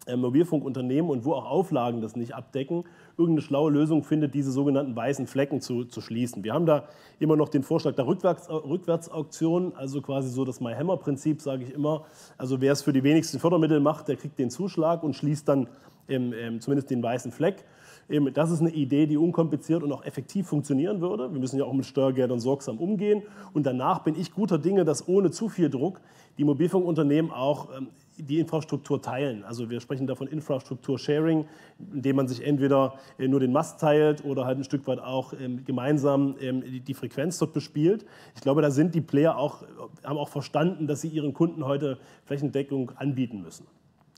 ähm, Mobilfunkunternehmen und wo auch Auflagen das nicht abdecken, irgendeine schlaue Lösung findet, diese sogenannten weißen Flecken zu, zu schließen. Wir haben da immer noch den Vorschlag der Rückwärts, Rückwärtsauktion, also quasi so das My-Hammer-Prinzip, sage ich immer. Also wer es für die wenigsten Fördermittel macht, der kriegt den Zuschlag und schließt dann ähm, ähm, zumindest den weißen Fleck. Ähm, das ist eine Idee, die unkompliziert und auch effektiv funktionieren würde. Wir müssen ja auch mit Steuergeldern sorgsam umgehen. Und danach bin ich guter Dinge, dass ohne zu viel Druck die Mobilfunkunternehmen auch ähm, die Infrastruktur teilen. Also wir sprechen davon Infrastruktur-Sharing, indem man sich entweder äh, nur den Mast teilt oder halt ein Stück weit auch ähm, gemeinsam die Frequenz dort bespielt. Ich glaube, da sind die Player auch, haben auch verstanden, dass sie ihren Kunden heute Flächendeckung anbieten müssen.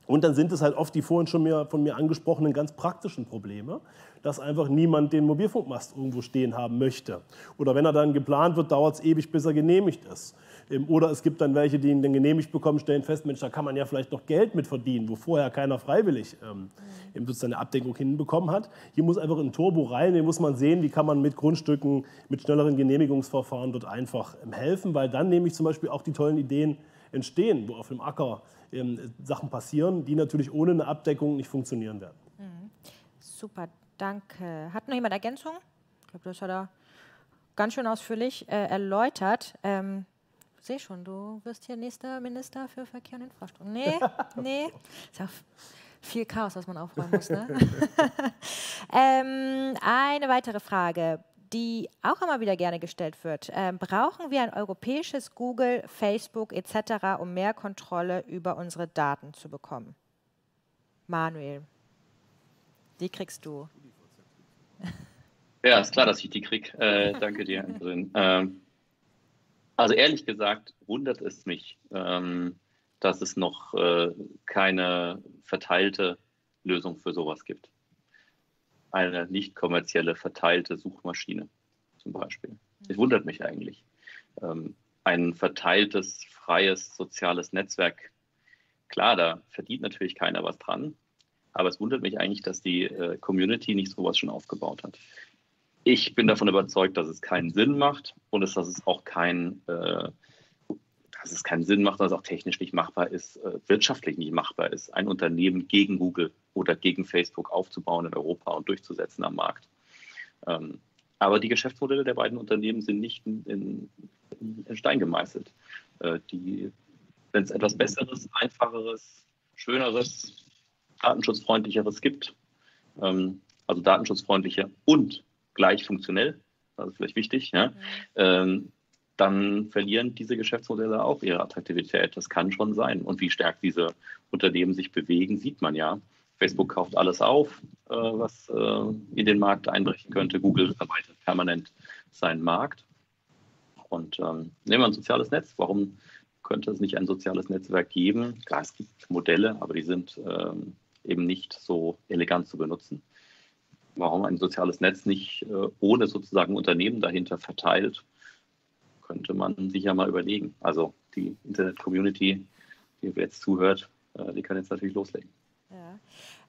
Und dann sind es halt oft die vorhin schon mehr von mir angesprochenen ganz praktischen Probleme, dass einfach niemand den Mobilfunkmast irgendwo stehen haben möchte. Oder wenn er dann geplant wird, dauert es ewig, bis er genehmigt ist. Ähm, oder es gibt dann welche, die ihn dann genehmigt bekommen, stellen fest, Mensch, da kann man ja vielleicht noch Geld mit verdienen, wo vorher keiner freiwillig ähm, eben sozusagen eine Abdeckung hinbekommen hat. Hier muss einfach ein Turbo rein, den muss man sehen, wie kann man mit Grundstücken, mit schnelleren Genehmigungsverfahren dort einfach ähm, helfen, weil dann nämlich zum Beispiel auch die tollen Ideen entstehen, wo auf dem Acker ähm, Sachen passieren, die natürlich ohne eine Abdeckung nicht funktionieren werden. Mhm. Super, danke. Hat noch jemand Ergänzung? Ich glaube, das hat er ganz schön ausführlich äh, erläutert. Ähm, sehe schon, du wirst hier nächster Minister für Verkehr und Infrastruktur. Nee, nee. Ist ja viel Chaos, was man aufräumen muss. Ne? ähm, eine weitere Frage, die auch immer wieder gerne gestellt wird. Ähm, brauchen wir ein europäisches Google, Facebook etc., um mehr Kontrolle über unsere Daten zu bekommen? Manuel, die kriegst du. Ja, ist klar, dass ich die kriege. Äh, danke dir, ähm, also ehrlich gesagt wundert es mich, ähm, dass es noch äh, keine verteilte Lösung für sowas gibt. Eine nicht kommerzielle verteilte Suchmaschine zum Beispiel. Es wundert mich eigentlich. Ähm, ein verteiltes, freies soziales Netzwerk, klar, da verdient natürlich keiner was dran, aber es wundert mich eigentlich, dass die äh, Community nicht sowas schon aufgebaut hat. Ich bin davon überzeugt, dass es keinen Sinn macht und dass es auch kein äh, dass es keinen Sinn macht, dass es auch technisch nicht machbar ist, äh, wirtschaftlich nicht machbar ist, ein Unternehmen gegen Google oder gegen Facebook aufzubauen in Europa und durchzusetzen am Markt. Ähm, aber die Geschäftsmodelle der beiden Unternehmen sind nicht in, in Stein gemeißelt. Äh, wenn es etwas Besseres, Einfacheres, Schöneres, Datenschutzfreundlicheres gibt, ähm, also datenschutzfreundlicher und gleich funktionell, das ist vielleicht wichtig, ja, mhm. ähm, dann verlieren diese Geschäftsmodelle auch ihre Attraktivität. Das kann schon sein. Und wie stark diese Unternehmen sich bewegen, sieht man ja. Facebook kauft alles auf, äh, was äh, in den Markt einbrechen könnte. Google erweitert permanent seinen Markt. Und ähm, nehmen wir ein soziales Netz. Warum könnte es nicht ein soziales Netzwerk geben? Klar, es gibt Modelle, aber die sind ähm, eben nicht so elegant zu benutzen. Warum ein soziales Netz nicht äh, ohne sozusagen Unternehmen dahinter verteilt könnte man sich ja mal überlegen. Also die Internet-Community, die jetzt zuhört, äh, die kann jetzt natürlich loslegen. Ja.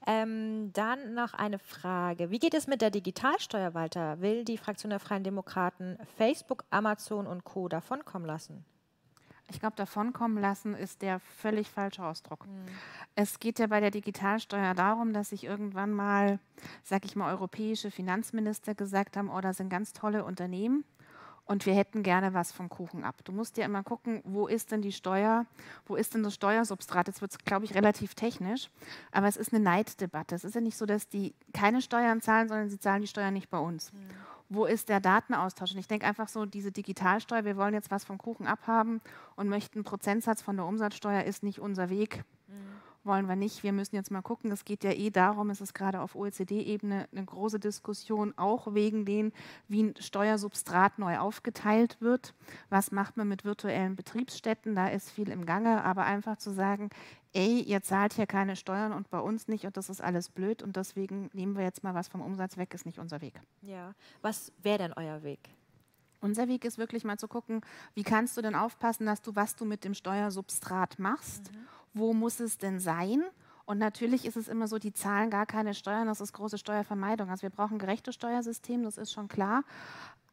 Ähm, dann noch eine Frage. Wie geht es mit der Digitalsteuer weiter? Will die Fraktion der Freien Demokraten Facebook, Amazon und Co. davonkommen lassen? Ich glaube, davonkommen lassen ist der völlig falsche Ausdruck. Mhm. Es geht ja bei der Digitalsteuer darum, dass sich irgendwann mal, sag ich mal, europäische Finanzminister gesagt haben, oh, das sind ganz tolle Unternehmen und wir hätten gerne was vom Kuchen ab. Du musst ja immer gucken, wo ist denn die Steuer, wo ist denn das Steuersubstrat? Jetzt wird es, glaube ich, relativ technisch, aber es ist eine Neiddebatte. Es ist ja nicht so, dass die keine Steuern zahlen, sondern sie zahlen die Steuern nicht bei uns. Mhm. Wo ist der Datenaustausch? Und ich denke einfach so, diese Digitalsteuer, wir wollen jetzt was vom Kuchen abhaben und möchten einen Prozentsatz von der Umsatzsteuer, ist nicht unser Weg. Wollen wir nicht. Wir müssen jetzt mal gucken. Es geht ja eh darum, es ist gerade auf OECD-Ebene eine große Diskussion, auch wegen den, wie ein Steuersubstrat neu aufgeteilt wird. Was macht man mit virtuellen Betriebsstätten? Da ist viel im Gange, aber einfach zu sagen, ey, ihr zahlt hier keine Steuern und bei uns nicht und das ist alles blöd und deswegen nehmen wir jetzt mal was vom Umsatz weg, ist nicht unser Weg. Ja, was wäre denn euer Weg? Unser Weg ist wirklich mal zu gucken, wie kannst du denn aufpassen, dass du, was du mit dem Steuersubstrat machst. Mhm wo muss es denn sein? Und natürlich ist es immer so, die zahlen gar keine Steuern, das ist große Steuervermeidung. Also wir brauchen ein gerechtes Steuersystem, das ist schon klar.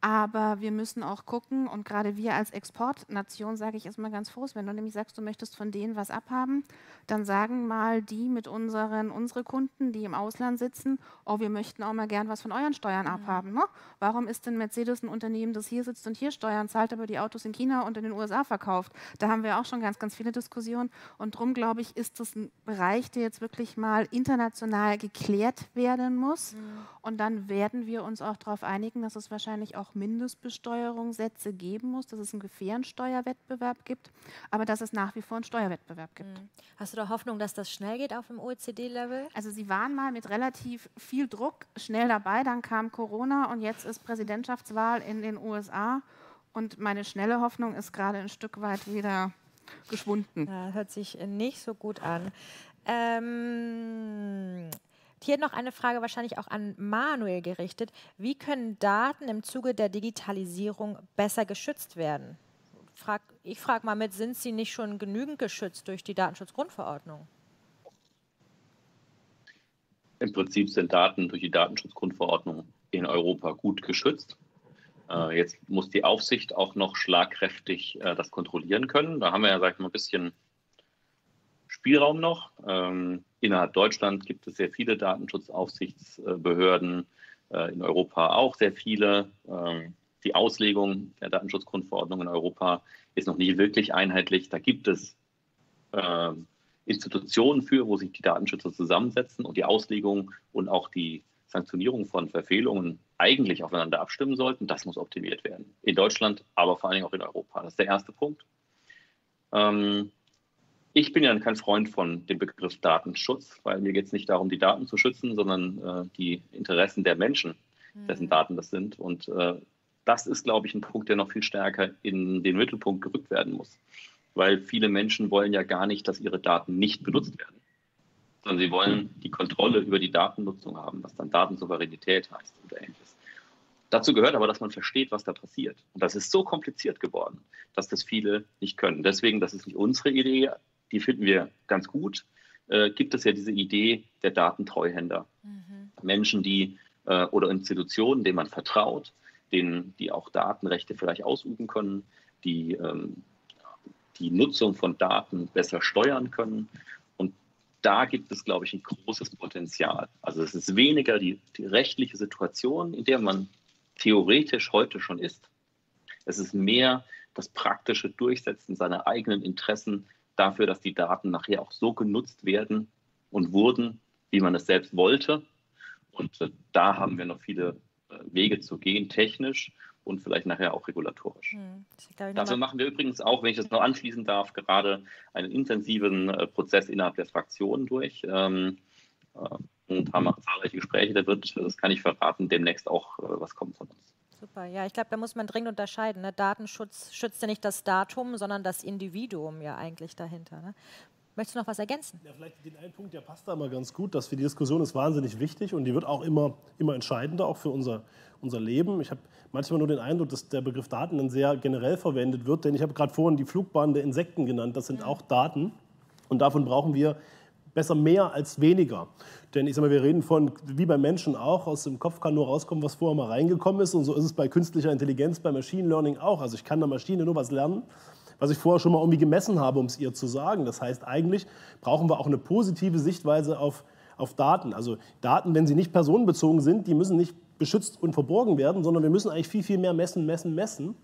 Aber wir müssen auch gucken, und gerade wir als Exportnation, sage ich erstmal ganz froh, wenn du nämlich sagst, du möchtest von denen was abhaben, dann sagen mal die mit unseren, unsere Kunden, die im Ausland sitzen, oh, wir möchten auch mal gern was von euren Steuern mhm. abhaben. Ne? Warum ist denn Mercedes ein Unternehmen, das hier sitzt und hier Steuern zahlt, aber die Autos in China und in den USA verkauft? Da haben wir auch schon ganz, ganz viele Diskussionen. Und darum, glaube ich, ist das ein Bereich, der jetzt wirklich mal international geklärt werden muss. Mhm. Und dann werden wir uns auch darauf einigen, dass es wahrscheinlich auch auch Mindestbesteuerungssätze geben muss, dass es einen fairen Steuerwettbewerb gibt, aber dass es nach wie vor einen Steuerwettbewerb gibt. Mhm. Hast du da Hoffnung, dass das schnell geht auf dem OECD-Level? Also sie waren mal mit relativ viel Druck schnell dabei, dann kam Corona und jetzt ist Präsidentschaftswahl in den USA und meine schnelle Hoffnung ist gerade ein Stück weit wieder geschwunden. Ja, hört sich nicht so gut an. Ähm, hier noch eine Frage wahrscheinlich auch an Manuel gerichtet. Wie können Daten im Zuge der Digitalisierung besser geschützt werden? Frag, ich frage mal mit, sind sie nicht schon genügend geschützt durch die Datenschutzgrundverordnung? Im Prinzip sind Daten durch die Datenschutzgrundverordnung in Europa gut geschützt. Äh, jetzt muss die Aufsicht auch noch schlagkräftig äh, das kontrollieren können. Da haben wir ja, sag ich mal, ein bisschen Spielraum noch. Ähm, innerhalb Deutschland gibt es sehr viele Datenschutzaufsichtsbehörden, äh, in Europa auch sehr viele. Ähm, die Auslegung der Datenschutzgrundverordnung in Europa ist noch nicht wirklich einheitlich. Da gibt es äh, Institutionen für, wo sich die Datenschützer zusammensetzen und die Auslegung und auch die Sanktionierung von Verfehlungen eigentlich aufeinander abstimmen sollten. Das muss optimiert werden. In Deutschland, aber vor allen Dingen auch in Europa. Das ist der erste Punkt. Ähm, ich bin ja kein Freund von dem Begriff Datenschutz, weil mir geht es nicht darum, die Daten zu schützen, sondern äh, die Interessen der Menschen, dessen mhm. Daten das sind. Und äh, das ist, glaube ich, ein Punkt, der noch viel stärker in den Mittelpunkt gerückt werden muss. Weil viele Menschen wollen ja gar nicht, dass ihre Daten nicht benutzt werden, sondern sie wollen die Kontrolle über die Datennutzung haben, was dann Datensouveränität heißt oder ähnliches. Dazu gehört aber, dass man versteht, was da passiert. Und das ist so kompliziert geworden, dass das viele nicht können. Deswegen, das ist nicht unsere Idee, die finden wir ganz gut, äh, gibt es ja diese Idee der Datentreuhänder. Mhm. Menschen, die äh, oder Institutionen, denen man vertraut, denen, die auch Datenrechte vielleicht ausüben können, die ähm, die Nutzung von Daten besser steuern können. Und da gibt es, glaube ich, ein großes Potenzial. Also es ist weniger die, die rechtliche Situation, in der man theoretisch heute schon ist. Es ist mehr das praktische Durchsetzen seiner eigenen Interessen dafür, dass die Daten nachher auch so genutzt werden und wurden, wie man es selbst wollte. Und äh, da haben wir noch viele äh, Wege zu gehen, technisch und vielleicht nachher auch regulatorisch. Hm, Dafür machen wir übrigens auch, wenn ich das noch anschließen darf, gerade einen intensiven äh, Prozess innerhalb der Fraktion durch. Ähm, und haben auch zahlreiche Gespräche. Da wird, das kann ich verraten, demnächst auch was kommen von uns. Super, ja, ich glaube, da muss man dringend unterscheiden. Ne? Datenschutz schützt ja nicht das Datum, sondern das Individuum ja eigentlich dahinter. Ne? Möchtest du noch was ergänzen? Ja, vielleicht den einen Punkt, der passt da mal ganz gut, dass für die Diskussion ist wahnsinnig wichtig und die wird auch immer, immer entscheidender, auch für unser, unser Leben. Ich habe manchmal nur den Eindruck, dass der Begriff Daten dann sehr generell verwendet wird, denn ich habe gerade vorhin die Flugbahn der Insekten genannt, das sind ja. auch Daten und davon brauchen wir besser mehr als weniger. Denn ich sage mal, wir reden von, wie bei Menschen auch, aus dem Kopf kann nur rauskommen, was vorher mal reingekommen ist. Und so ist es bei künstlicher Intelligenz, bei Machine Learning auch. Also ich kann der Maschine nur was lernen, was ich vorher schon mal irgendwie gemessen habe, um es ihr zu sagen. Das heißt, eigentlich brauchen wir auch eine positive Sichtweise auf, auf Daten. Also Daten, wenn sie nicht personenbezogen sind, die müssen nicht beschützt und verborgen werden, sondern wir müssen eigentlich viel, viel mehr messen, messen, messen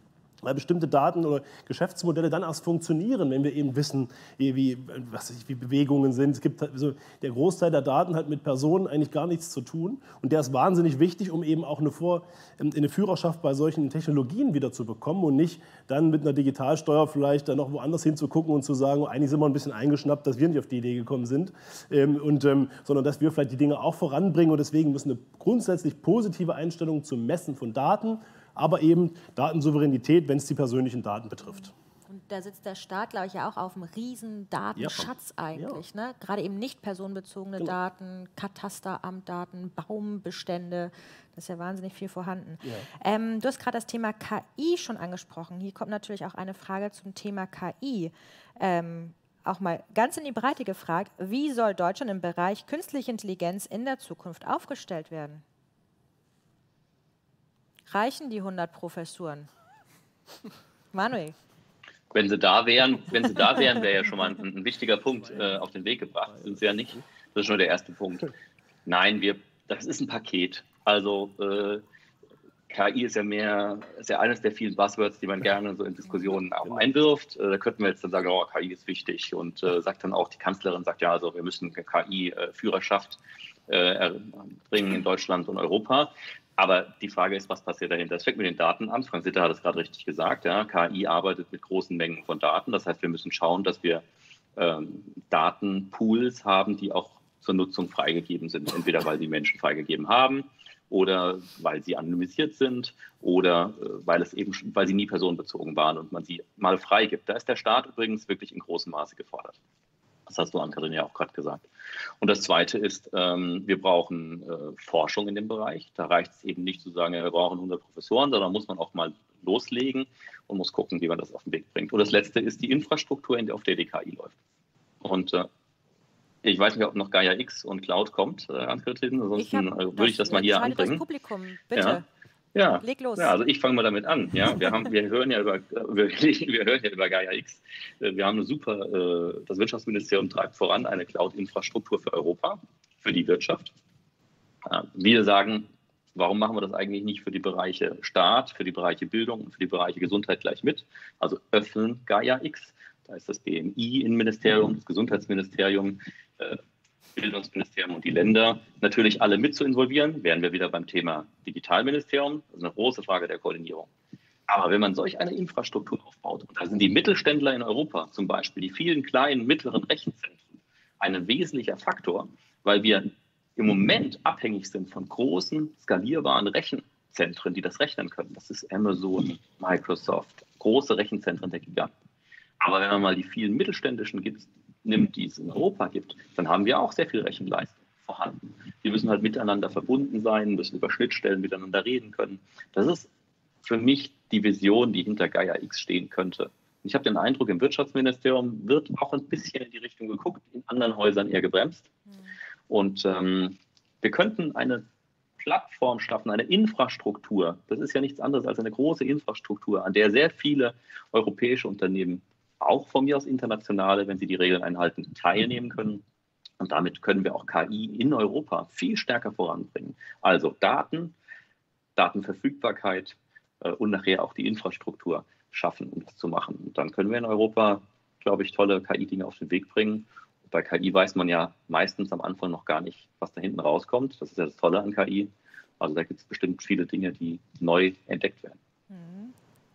weil bestimmte Daten oder Geschäftsmodelle dann erst funktionieren, wenn wir eben wissen, wie, was ich, wie Bewegungen sind. Es gibt also der Großteil der Daten hat mit Personen eigentlich gar nichts zu tun. Und der ist wahnsinnig wichtig, um eben auch eine, Vor, ähm, eine Führerschaft bei solchen Technologien wieder zu bekommen und nicht dann mit einer Digitalsteuer vielleicht dann noch woanders hinzugucken und zu sagen, eigentlich sind wir ein bisschen eingeschnappt, dass wir nicht auf die Idee gekommen sind, ähm, und, ähm, sondern dass wir vielleicht die Dinge auch voranbringen. Und deswegen müssen eine grundsätzlich positive Einstellung zum Messen von Daten aber eben Datensouveränität, wenn es die persönlichen Daten betrifft. Und da sitzt der Staat, glaube ich, ja auch auf einem riesen Datenschatz ja. eigentlich. Ja. Ne? Gerade eben nicht personenbezogene genau. Daten, Katasteramtdaten, Baumbestände. Das ist ja wahnsinnig viel vorhanden. Ja. Ähm, du hast gerade das Thema KI schon angesprochen. Hier kommt natürlich auch eine Frage zum Thema KI. Ähm, auch mal ganz in die Breite gefragt, wie soll Deutschland im Bereich künstliche Intelligenz in der Zukunft aufgestellt werden? Reichen die 100 Professuren? Manuel. Wenn sie da wären, wenn sie da wären, wäre ja schon mal ein, ein wichtiger Punkt äh, auf den Weg gebracht. Sind sie ja nicht. Das ist schon der erste Punkt. Nein, wir, das ist ein Paket. Also äh, KI ist ja mehr, ist ja eines der vielen Buzzwords, die man gerne so in Diskussionen auch einwirft. Äh, da könnten wir jetzt dann sagen, oh, KI ist wichtig und äh, sagt dann auch, die Kanzlerin sagt ja, also wir müssen KI-Führerschaft äh, erbringen in Deutschland und Europa. Aber die Frage ist, was passiert dahinter? Es fängt mit den Daten an. Frank Sitter hat es gerade richtig gesagt. Ja. KI arbeitet mit großen Mengen von Daten. Das heißt, wir müssen schauen, dass wir ähm, Datenpools haben, die auch zur Nutzung freigegeben sind. Entweder weil sie Menschen freigegeben haben oder weil sie anonymisiert sind oder äh, weil es eben, weil sie nie personenbezogen waren und man sie mal freigibt. Da ist der Staat übrigens wirklich in großem Maße gefordert. Das hast du, Ann-Kathrin, ja auch gerade gesagt. Und das Zweite ist, ähm, wir brauchen äh, Forschung in dem Bereich. Da reicht es eben nicht zu sagen, ja, wir brauchen 100 Professoren, sondern muss man auch mal loslegen und muss gucken, wie man das auf den Weg bringt. Und das Letzte ist die Infrastruktur, in der auf der DKI läuft. Und äh, ich weiß nicht, ob noch Gaia X und Cloud kommt, äh, Ann-Kathrin. Ansonsten äh, würde ich das mal hier anbringen. Das Publikum, bitte. Ja. Ja, Leg los. ja also ich fange mal damit an. Ja, wir, haben, wir, hören ja über, wir, wir hören ja über Gaia X. Wir haben eine super, äh, das Wirtschaftsministerium treibt voran eine Cloud-Infrastruktur für Europa, für die Wirtschaft. Wir sagen, warum machen wir das eigentlich nicht für die Bereiche Staat, für die Bereiche Bildung und für die Bereiche Gesundheit gleich mit? Also öffnen Gaia X. Da ist das BMI Innenministerium, das Gesundheitsministerium, äh, Bildungsministerium und die Länder natürlich alle mit zu involvieren. Wären wir wieder beim Thema Digitalministerium. Das ist eine große Frage der Koordinierung. Aber wenn man solch eine Infrastruktur aufbaut, und da sind die Mittelständler in Europa zum Beispiel, die vielen kleinen, mittleren Rechenzentren, ein wesentlicher Faktor, weil wir im Moment abhängig sind von großen, skalierbaren Rechenzentren, die das rechnen können. Das ist Amazon, Microsoft, große Rechenzentren der Giganten. Aber wenn man mal die vielen mittelständischen gibt, nimmt, die es in Europa gibt, dann haben wir auch sehr viel Rechenleistung vorhanden. Die müssen halt miteinander verbunden sein, müssen über Schnittstellen miteinander reden können. Das ist für mich die Vision, die hinter Gaia X stehen könnte. Ich habe den Eindruck, im Wirtschaftsministerium wird auch ein bisschen in die Richtung geguckt, in anderen Häusern eher gebremst. Mhm. Und ähm, wir könnten eine Plattform schaffen, eine Infrastruktur. Das ist ja nichts anderes als eine große Infrastruktur, an der sehr viele europäische Unternehmen, auch von mir aus internationale, wenn sie die Regeln einhalten, teilnehmen können. Und damit können wir auch KI in Europa viel stärker voranbringen. Also Daten, Datenverfügbarkeit, äh, und nachher auch die Infrastruktur schaffen, um das zu machen. Und dann können wir in Europa, glaube ich, tolle KI-Dinge auf den Weg bringen. Und bei KI weiß man ja meistens am Anfang noch gar nicht, was da hinten rauskommt. Das ist ja das Tolle an KI. Also da gibt es bestimmt viele Dinge, die neu entdeckt werden. Mhm.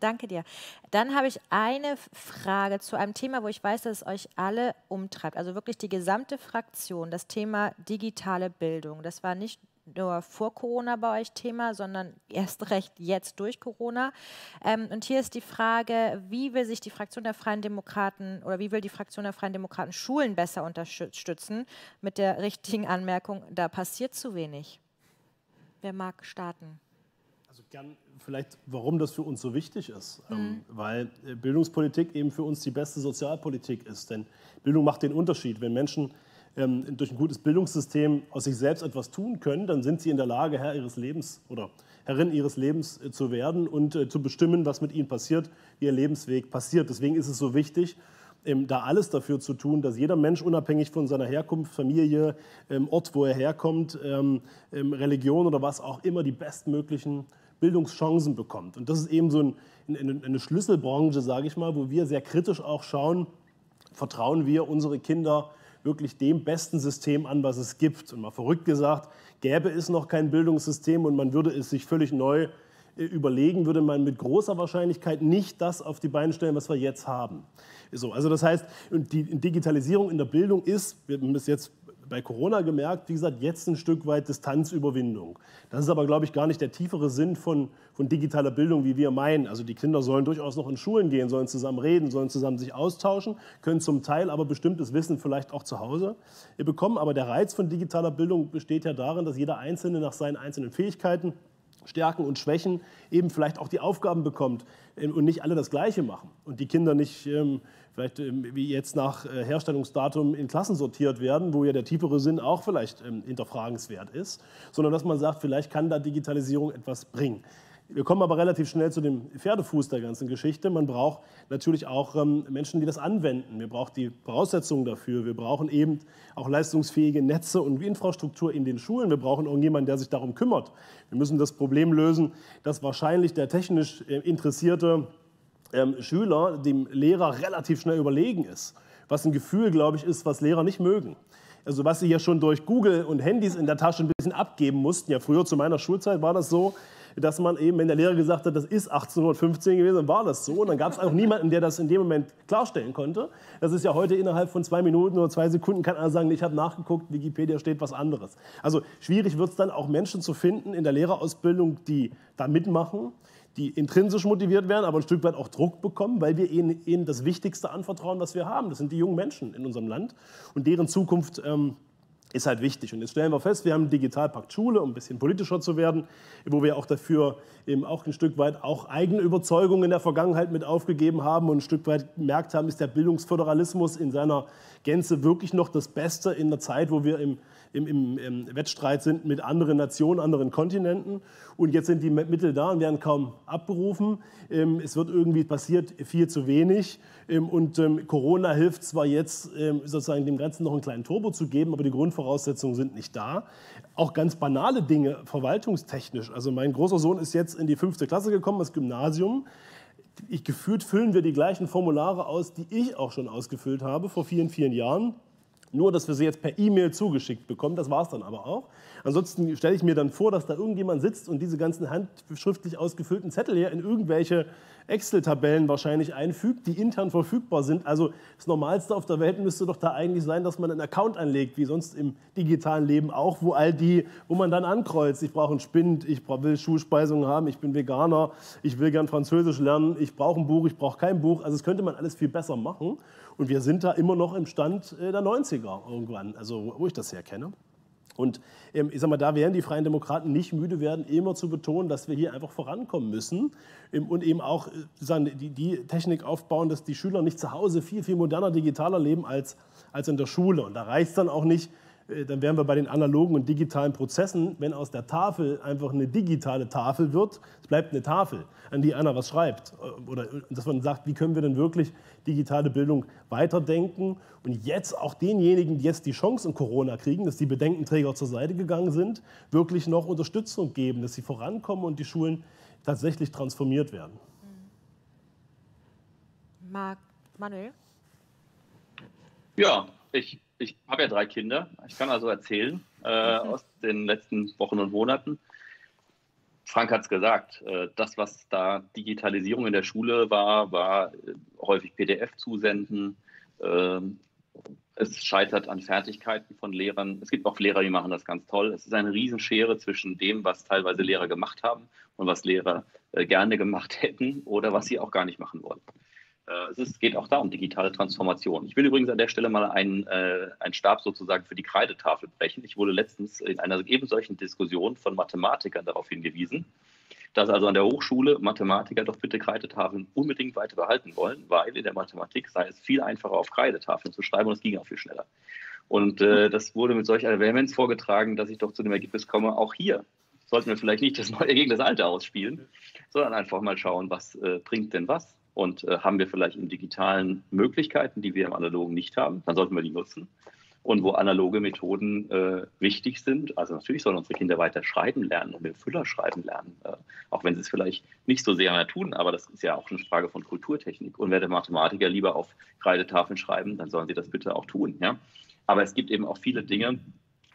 Danke dir. Dann habe ich eine Frage zu einem Thema, wo ich weiß, dass es euch alle umtreibt. Also wirklich die gesamte Fraktion, das Thema digitale Bildung. Das war nicht nur vor Corona bei euch Thema, sondern erst recht jetzt durch Corona. Ähm, und hier ist die Frage, wie will sich die Fraktion der Freien Demokraten oder wie will die Fraktion der Freien Demokraten Schulen besser unterstützen? Mit der richtigen Anmerkung, da passiert zu wenig. Wer mag starten? Also gern vielleicht, warum das für uns so wichtig ist. Ähm, mhm. Weil äh, Bildungspolitik eben für uns die beste Sozialpolitik ist. Denn Bildung macht den Unterschied. Wenn Menschen ähm, durch ein gutes Bildungssystem aus sich selbst etwas tun können, dann sind sie in der Lage, Herr ihres Lebens oder Herrin ihres Lebens äh, zu werden und äh, zu bestimmen, was mit ihnen passiert, wie ihr Lebensweg passiert. Deswegen ist es so wichtig, da alles dafür zu tun, dass jeder Mensch unabhängig von seiner Herkunft, Familie, ähm, Ort, wo er herkommt, ähm, ähm, Religion oder was auch immer, die bestmöglichen Bildungschancen bekommt. Und das ist eben so ein, eine, Schlüsselbranche, sage ich mal, wo wir sehr kritisch auch schauen, vertrauen wir unsere Kinder wirklich dem besten System an, was es gibt. Und mal verrückt gesagt, gäbe es noch kein Bildungssystem und man würde es sich völlig neu überlegen, würde man mit großer Wahrscheinlichkeit nicht das auf die Beine stellen, was wir jetzt haben. So, also das heißt, die Digitalisierung in der Bildung ist, wir haben das jetzt bei Corona gemerkt, wie gesagt, jetzt ein Stück weit Distanzüberwindung. Das ist aber, glaube ich, gar nicht der tiefere Sinn von, von digitaler Bildung, wie wir meinen. Also die Kinder sollen durchaus noch in Schulen gehen, sollen zusammen reden, sollen zusammen sich austauschen, können zum Teil aber bestimmtes Wissen vielleicht auch zu Hause bekommen. Aber der Reiz von digitaler Bildung besteht ja darin, dass jeder Einzelne nach seinen einzelnen Fähigkeiten Stärken und Schwächen eben vielleicht auch die Aufgaben bekommt ähm, und nicht alle das Gleiche machen und die Kinder nicht ähm, vielleicht ähm, wie jetzt nach äh, Herstellungsdatum in Klassen sortiert werden, wo ja der tiefere Sinn auch vielleicht ähm, hinterfragenswert ist, sondern dass man sagt, vielleicht kann da Digitalisierung etwas bringen. Wir kommen aber relativ schnell zu dem Pferdefuß der ganzen Geschichte. Man braucht natürlich auch ähm, Menschen, die das anwenden. Wir brauchen die Voraussetzungen dafür. Wir brauchen eben auch leistungsfähige Netze und Infrastruktur in den Schulen. Wir brauchen irgendjemanden, der sich darum kümmert. Wir müssen das Problem lösen, dass wahrscheinlich der technisch äh, interessierte ähm, Schüler dem Lehrer relativ schnell überlegen ist. Was ein Gefühl, glaube ich, ist, was Lehrer nicht mögen. Also was sie ja schon durch Google und Handys in der Tasche ein bisschen abgeben mussten. Ja, früher zu meiner Schulzeit war das so, dass man eben, wenn der Lehrer gesagt hat, das ist 1815 gewesen, dann war das so. Und dann gab es auch niemanden, der das in dem Moment klarstellen konnte. Das ist ja heute innerhalb von zwei Minuten oder zwei Sekunden, kann einer sagen, ich habe nachgeguckt, Wikipedia steht was anderes. Also schwierig wird es dann auch Menschen zu finden in der Lehrerausbildung, die da mitmachen die intrinsisch motiviert werden, aber ein Stück weit auch Druck bekommen, weil wir ihnen, ihnen das Wichtigste anvertrauen, was wir haben. Das sind die jungen Menschen in unserem Land und deren Zukunft ähm, ist halt wichtig. Und jetzt stellen wir fest, wir haben einen Digitalpakt Schule, um ein bisschen politischer zu werden, wo wir auch dafür eben auch ein Stück weit auch eigene Überzeugungen in der Vergangenheit mit aufgegeben haben und ein Stück weit gemerkt haben, ist der Bildungsföderalismus in seiner Gänze wirklich noch das Beste in der Zeit, wo wir im im, im, im, Wettstreit sind mit anderen Nationen, anderen Kontinenten. Und jetzt sind die Mittel da und werden kaum abberufen. Ähm, es wird irgendwie passiert viel zu wenig. Ähm, und ähm, Corona hilft zwar jetzt sozusagen dem Ganzen noch einen kleinen Turbo zu geben, aber die Grundvoraussetzungen sind nicht da. Auch ganz banale Dinge, verwaltungstechnisch. Also mein großer Sohn ist jetzt in die fünfte Klasse gekommen, das Gymnasium. Ich, gefühlt füllen wir die gleichen Formulare aus, die ich auch schon ausgefüllt habe vor vielen, vielen Jahren. Nur, dass wir sie jetzt per E-Mail zugeschickt bekommen, das war es dann aber auch. Ansonsten stelle ich mir dann vor, dass da irgendjemand sitzt und diese ganzen handschriftlich ausgefüllten Zettel hier in irgendwelche Excel-Tabellen wahrscheinlich einfügt, die intern verfügbar sind. Also das Normalste auf der Welt müsste doch da eigentlich sein, dass man einen Account anlegt, wie sonst im digitalen Leben auch, wo all die, wo man dann ankreuzt, ich brauche einen Spind, ich will Schulspeisungen haben, ich bin Veganer, ich will gern Französisch lernen, ich brauche ein Buch, ich brauche kein Buch. Also das könnte man alles viel besser machen. Und wir sind da immer noch im Stand äh, der 90er irgendwann, also wo ich das her kenne. Und ähm, ich sag mal, da werden die Freien Demokraten nicht müde werden, immer zu betonen, dass wir hier einfach vorankommen müssen ähm, und eben auch äh, die, die, Technik aufbauen, dass die Schüler nicht zu Hause viel, viel moderner, digitaler leben als, als in der Schule. Und da reicht es dann auch nicht, dann wären wir bei den analogen und digitalen Prozessen, wenn aus der Tafel einfach eine digitale Tafel wird, es bleibt eine Tafel, an die einer was schreibt. Äh, oder dass man sagt, wie können wir denn wirklich digitale Bildung weiterdenken und jetzt auch denjenigen, die jetzt die Chance in Corona kriegen, dass die Bedenkenträger zur Seite gegangen sind, wirklich noch Unterstützung geben, dass sie vorankommen und die Schulen tatsächlich transformiert werden. Marc, Manuel? Ja, ich ich habe ja drei Kinder. Ich kann also erzählen äh, aus den letzten Wochen und Monaten. Frank hat es gesagt, äh, das, was da Digitalisierung in der Schule war, war äh, häufig PDF zusenden. Äh, es scheitert an Fertigkeiten von Lehrern. Es gibt auch Lehrer, die machen das ganz toll. Es ist eine Riesenschere zwischen dem, was teilweise Lehrer gemacht haben und was Lehrer äh, gerne gemacht hätten oder was sie auch gar nicht machen wollen. Äh, es ist, geht auch da um digitale Transformation. Ich will übrigens an der Stelle mal einen, äh, einen Stab sozusagen für die Kreidetafel brechen. Ich wurde letztens in einer eben solchen Diskussion von Mathematikern darauf hingewiesen, dass also an der Hochschule Mathematiker doch bitte Kreidetafeln unbedingt weiter behalten wollen, weil in der Mathematik sei es viel einfacher auf Kreidetafeln zu schreiben und es ging auch viel schneller. Und äh, das wurde mit solch einer Vehemenz vorgetragen, dass ich doch zu dem Ergebnis komme, auch hier sollten wir vielleicht nicht das Neue gegen das Alte ausspielen, sondern einfach mal schauen, was äh, bringt denn was und äh, haben wir vielleicht im digitalen Möglichkeiten, die wir im analogen nicht haben, dann sollten wir die nutzen. Und wo analoge Methoden äh, wichtig sind, also natürlich sollen unsere Kinder weiter schreiben lernen und mit Füller schreiben lernen, äh, auch wenn sie es vielleicht nicht so sehr mehr tun, aber das ist ja auch eine Frage von Kulturtechnik. Und wer der Mathematiker lieber auf Kreidetafeln schreiben, dann sollen sie das bitte auch tun. Ja? Aber es gibt eben auch viele Dinge,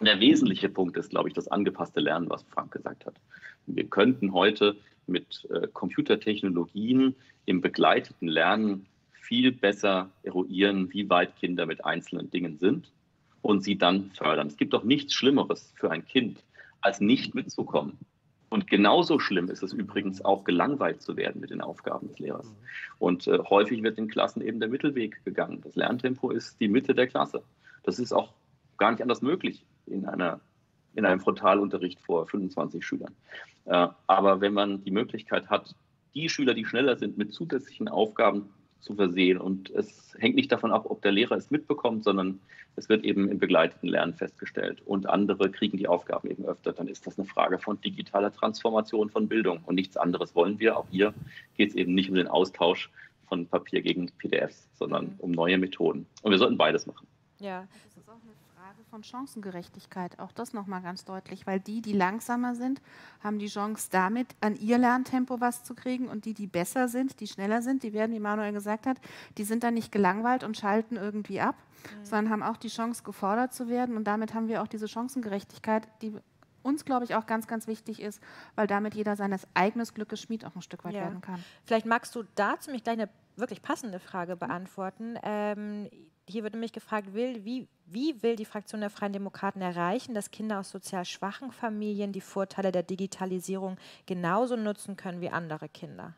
der wesentliche Punkt ist, glaube ich, das angepasste Lernen, was Frank gesagt hat. Wir könnten heute mit äh, Computertechnologien im begleiteten Lernen viel besser eruieren, wie weit Kinder mit einzelnen Dingen sind und sie dann fördern. Es gibt doch nichts Schlimmeres für ein Kind, als nicht mitzukommen. Und genauso schlimm ist es übrigens auch, gelangweilt zu werden mit den Aufgaben des Lehrers. Und äh, häufig wird in Klassen eben der Mittelweg gegangen. Das Lerntempo ist die Mitte der Klasse. Das ist auch gar nicht anders möglich in, einer, in einem Frontalunterricht vor 25 Schülern. Äh, aber wenn man die Möglichkeit hat, die Schüler, die schneller sind, mit zusätzlichen Aufgaben zu versehen. Und es hängt nicht davon ab, ob der Lehrer es mitbekommt, sondern es wird eben im begleiteten Lernen festgestellt. Und andere kriegen die Aufgaben eben öfter. Dann ist das eine Frage von digitaler Transformation von Bildung. Und nichts anderes wollen wir. Auch hier geht es eben nicht um den Austausch von Papier gegen PDFs, sondern um neue Methoden. Und wir sollten beides machen. Ja, von Chancengerechtigkeit. Auch das nochmal ganz deutlich, weil die, die langsamer sind, haben die Chance damit an ihr Lerntempo was zu kriegen und die, die besser sind, die schneller sind, die werden, wie Manuel gesagt hat, die sind dann nicht gelangweilt und schalten irgendwie ab, mhm. sondern haben auch die Chance gefordert zu werden und damit haben wir auch diese Chancengerechtigkeit, die uns, glaube ich, auch ganz, ganz wichtig ist, weil damit jeder seines eigenen Glückes Schmied auch ein Stück weit ja. werden kann. Vielleicht magst du dazu mich gleich eine wirklich passende Frage beantworten. Ähm, hier wird nämlich gefragt, will, wie, wie will die Fraktion der Freien Demokraten erreichen, dass Kinder aus sozial schwachen Familien die Vorteile der Digitalisierung genauso nutzen können wie andere Kinder?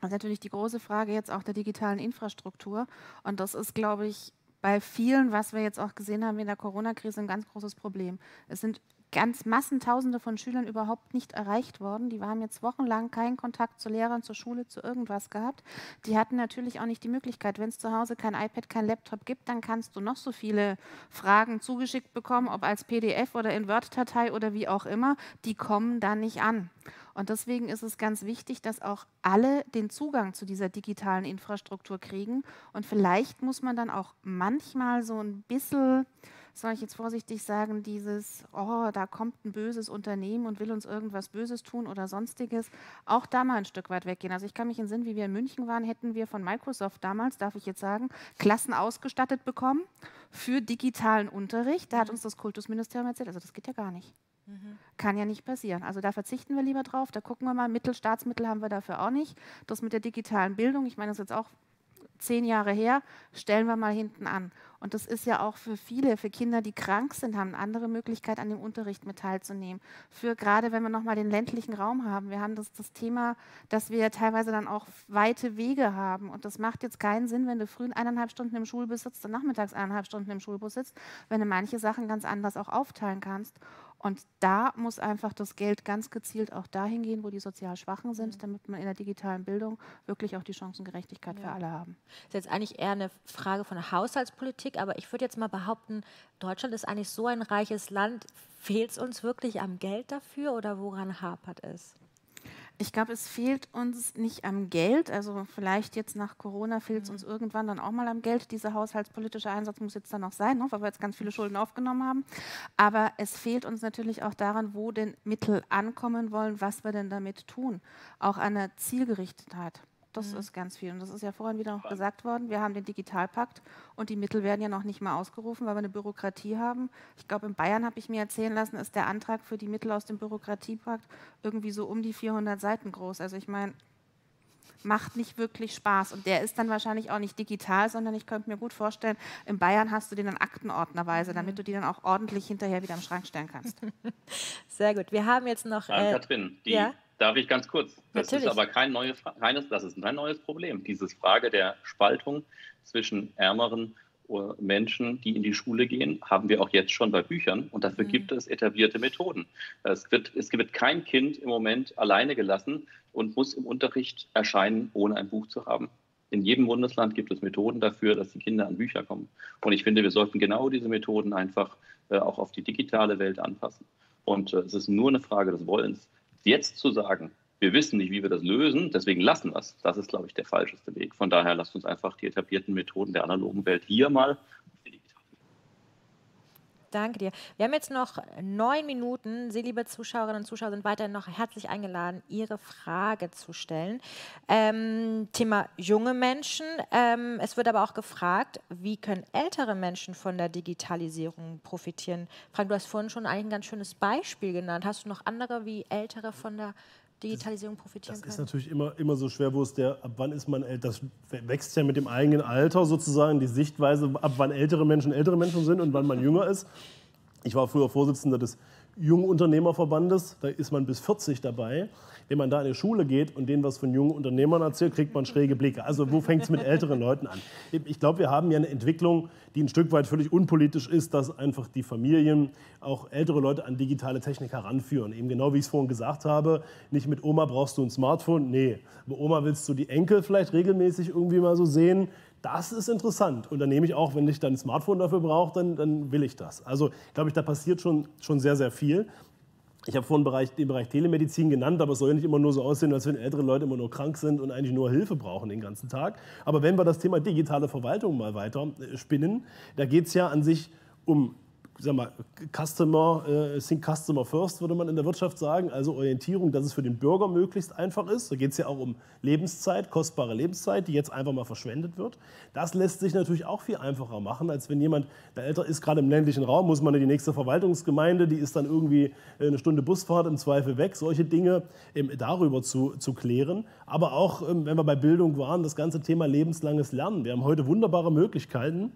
Das ist natürlich die große Frage jetzt auch der digitalen Infrastruktur. Und das ist, glaube ich, bei vielen, was wir jetzt auch gesehen haben in der Corona-Krise, ein ganz großes Problem. Es sind ganz Massentausende von Schülern überhaupt nicht erreicht worden. Die haben jetzt wochenlang keinen Kontakt zu Lehrern, zur Schule, zu irgendwas gehabt. Die hatten natürlich auch nicht die Möglichkeit, wenn es zu Hause kein iPad, kein Laptop gibt, dann kannst du noch so viele Fragen zugeschickt bekommen, ob als PDF oder in Word-Datei oder wie auch immer. Die kommen dann nicht an. Und deswegen ist es ganz wichtig, dass auch alle den Zugang zu dieser digitalen Infrastruktur kriegen. Und vielleicht muss man dann auch manchmal so ein bisschen soll ich jetzt vorsichtig sagen, dieses, oh, da kommt ein böses Unternehmen und will uns irgendwas Böses tun oder sonstiges, auch da mal ein Stück weit weggehen. Also ich kann mich in Sinn, wie wir in München waren, hätten wir von Microsoft damals, darf ich jetzt sagen, Klassen ausgestattet bekommen für digitalen Unterricht. Da hat uns das Kultusministerium erzählt, also das geht ja gar nicht. Mhm. Kann ja nicht passieren. Also da verzichten wir lieber drauf. Da gucken wir mal, Mittel, Staatsmittel haben wir dafür auch nicht. Das mit der digitalen Bildung, ich meine, das ist jetzt auch zehn Jahre her, stellen wir mal hinten an. Und das ist ja auch für viele, für Kinder, die krank sind, haben eine andere Möglichkeit, an dem Unterricht mit teilzunehmen. Für gerade, wenn wir nochmal den ländlichen Raum haben. Wir haben das, das Thema, dass wir teilweise dann auch weite Wege haben. Und das macht jetzt keinen Sinn, wenn du früh eineinhalb Stunden im Schulbus sitzt und nachmittags eineinhalb Stunden im Schulbus sitzt, wenn du manche Sachen ganz anders auch aufteilen kannst. Und da muss einfach das Geld ganz gezielt auch dahin gehen, wo die sozial Schwachen sind, mhm. damit man in der digitalen Bildung wirklich auch die Chancengerechtigkeit ja. für alle haben. Das ist jetzt eigentlich eher eine Frage von Haushaltspolitik, aber ich würde jetzt mal behaupten, Deutschland ist eigentlich so ein reiches Land. Fehlt es uns wirklich am Geld dafür oder woran hapert es? Ich glaube, es fehlt uns nicht am Geld. Also vielleicht jetzt nach Corona fehlt es mhm. uns irgendwann dann auch mal am Geld. Dieser haushaltspolitische Einsatz muss jetzt dann noch sein, ne, weil wir jetzt ganz viele Schulden aufgenommen haben. Aber es fehlt uns natürlich auch daran, wo denn Mittel ankommen wollen, was wir denn damit tun. Auch an der Zielgerichtetheit. Das mhm. ist ganz viel. Und das ist ja vorhin wieder noch gesagt worden. Wir haben den Digitalpakt und die Mittel werden ja noch nicht mal ausgerufen, weil wir eine Bürokratie haben. Ich glaube, in Bayern habe ich mir erzählen lassen, ist der Antrag für die Mittel aus dem Bürokratiepakt irgendwie so um die 400 Seiten groß. Also ich meine, macht nicht wirklich Spaß. Und der ist dann wahrscheinlich auch nicht digital, sondern ich könnte mir gut vorstellen, in Bayern hast du den dann aktenordnerweise, damit du die dann auch ordentlich hinterher wieder am Schrank stellen kannst. Sehr gut. Wir haben jetzt noch. Äh, Katrin, die, ja? Darf ich ganz kurz? Das Natürlich. ist aber kein, neue, keines, das ist kein neues Problem. Diese Frage der Spaltung zwischen ärmeren äh, Menschen, die in die Schule gehen, haben wir auch jetzt schon bei Büchern und dafür mhm. gibt es etablierte Methoden. Es wird, es wird kein Kind im Moment alleine gelassen und muss im Unterricht erscheinen, ohne ein Buch zu haben. In jedem Bundesland gibt es Methoden dafür, dass die Kinder an Bücher kommen. Und ich finde, wir sollten genau diese Methoden einfach äh, auch auf die digitale Welt anpassen. Und äh, es ist nur eine Frage des Wollens. Jetzt zu sagen, wir wissen nicht, wie wir das lösen, deswegen lassen wir es, das ist, glaube ich, der falscheste Weg. Von daher lasst uns einfach die etablierten Methoden der analogen Welt hier mal Danke dir. Wir haben jetzt noch neun Minuten. Sie, liebe Zuschauerinnen und Zuschauer, sind weiterhin noch herzlich eingeladen, Ihre Frage zu stellen. Ähm, Thema junge Menschen. Ähm, es wird aber auch gefragt, wie können ältere Menschen von der Digitalisierung profitieren? Frank, du hast vorhin schon eigentlich ein ganz schönes Beispiel genannt. Hast du noch andere, wie Ältere von der Digitalisierung profitieren das können? Das ist natürlich immer, immer so schwer, wo es der, ab wann ist man älter, das wächst ja mit dem eigenen Alter sozusagen, die Sichtweise, ab wann ältere Menschen ältere Menschen sind und wann man jünger ist. Ich war früher Vorsitzender des Jungunternehmerverbandes, da ist man bis 40 dabei. Wenn man da in die Schule geht und denen was von jungen Unternehmern erzählt, kriegt man schräge Blicke. Also wo fängt es mit älteren Leuten an? Ich glaube, wir haben ja eine Entwicklung, die ein Stück weit völlig unpolitisch ist, dass einfach die Familien auch ältere Leute an digitale Technik heranführen. Eben genau wie ich es vorhin gesagt habe, nicht mit Oma brauchst du ein Smartphone, nee. Mit Oma willst du die Enkel vielleicht regelmäßig irgendwie mal so sehen. Das ist interessant. Und dann nehme ich auch, wenn ich dann ein Smartphone dafür brauche, dann, dann will ich das. Also glaube ich, da passiert schon, schon sehr, sehr viel. Ich habe vorhin Bereich, den Bereich Telemedizin genannt, aber es soll ja nicht immer nur so aussehen, als wenn ältere Leute immer nur krank sind und eigentlich nur Hilfe brauchen den ganzen Tag. Aber wenn wir das Thema digitale Verwaltung mal weiter äh, spinnen, da geht es ja an sich um sag mal, Customer, äh, Think Customer First, würde man in der Wirtschaft sagen, also Orientierung, dass es für den Bürger möglichst einfach ist. Da geht es ja auch um Lebenszeit, kostbare Lebenszeit, die jetzt einfach mal verschwendet wird. Das lässt sich natürlich auch viel einfacher machen, als wenn jemand, der älter ist, gerade im ländlichen Raum, muss man in die nächste Verwaltungsgemeinde, die ist dann irgendwie äh, eine Stunde Busfahrt im Zweifel weg, solche Dinge ähm, darüber zu, zu klären. Aber auch, ähm, wenn wir bei Bildung waren, das ganze Thema lebenslanges Lernen. Wir haben heute wunderbare Möglichkeiten,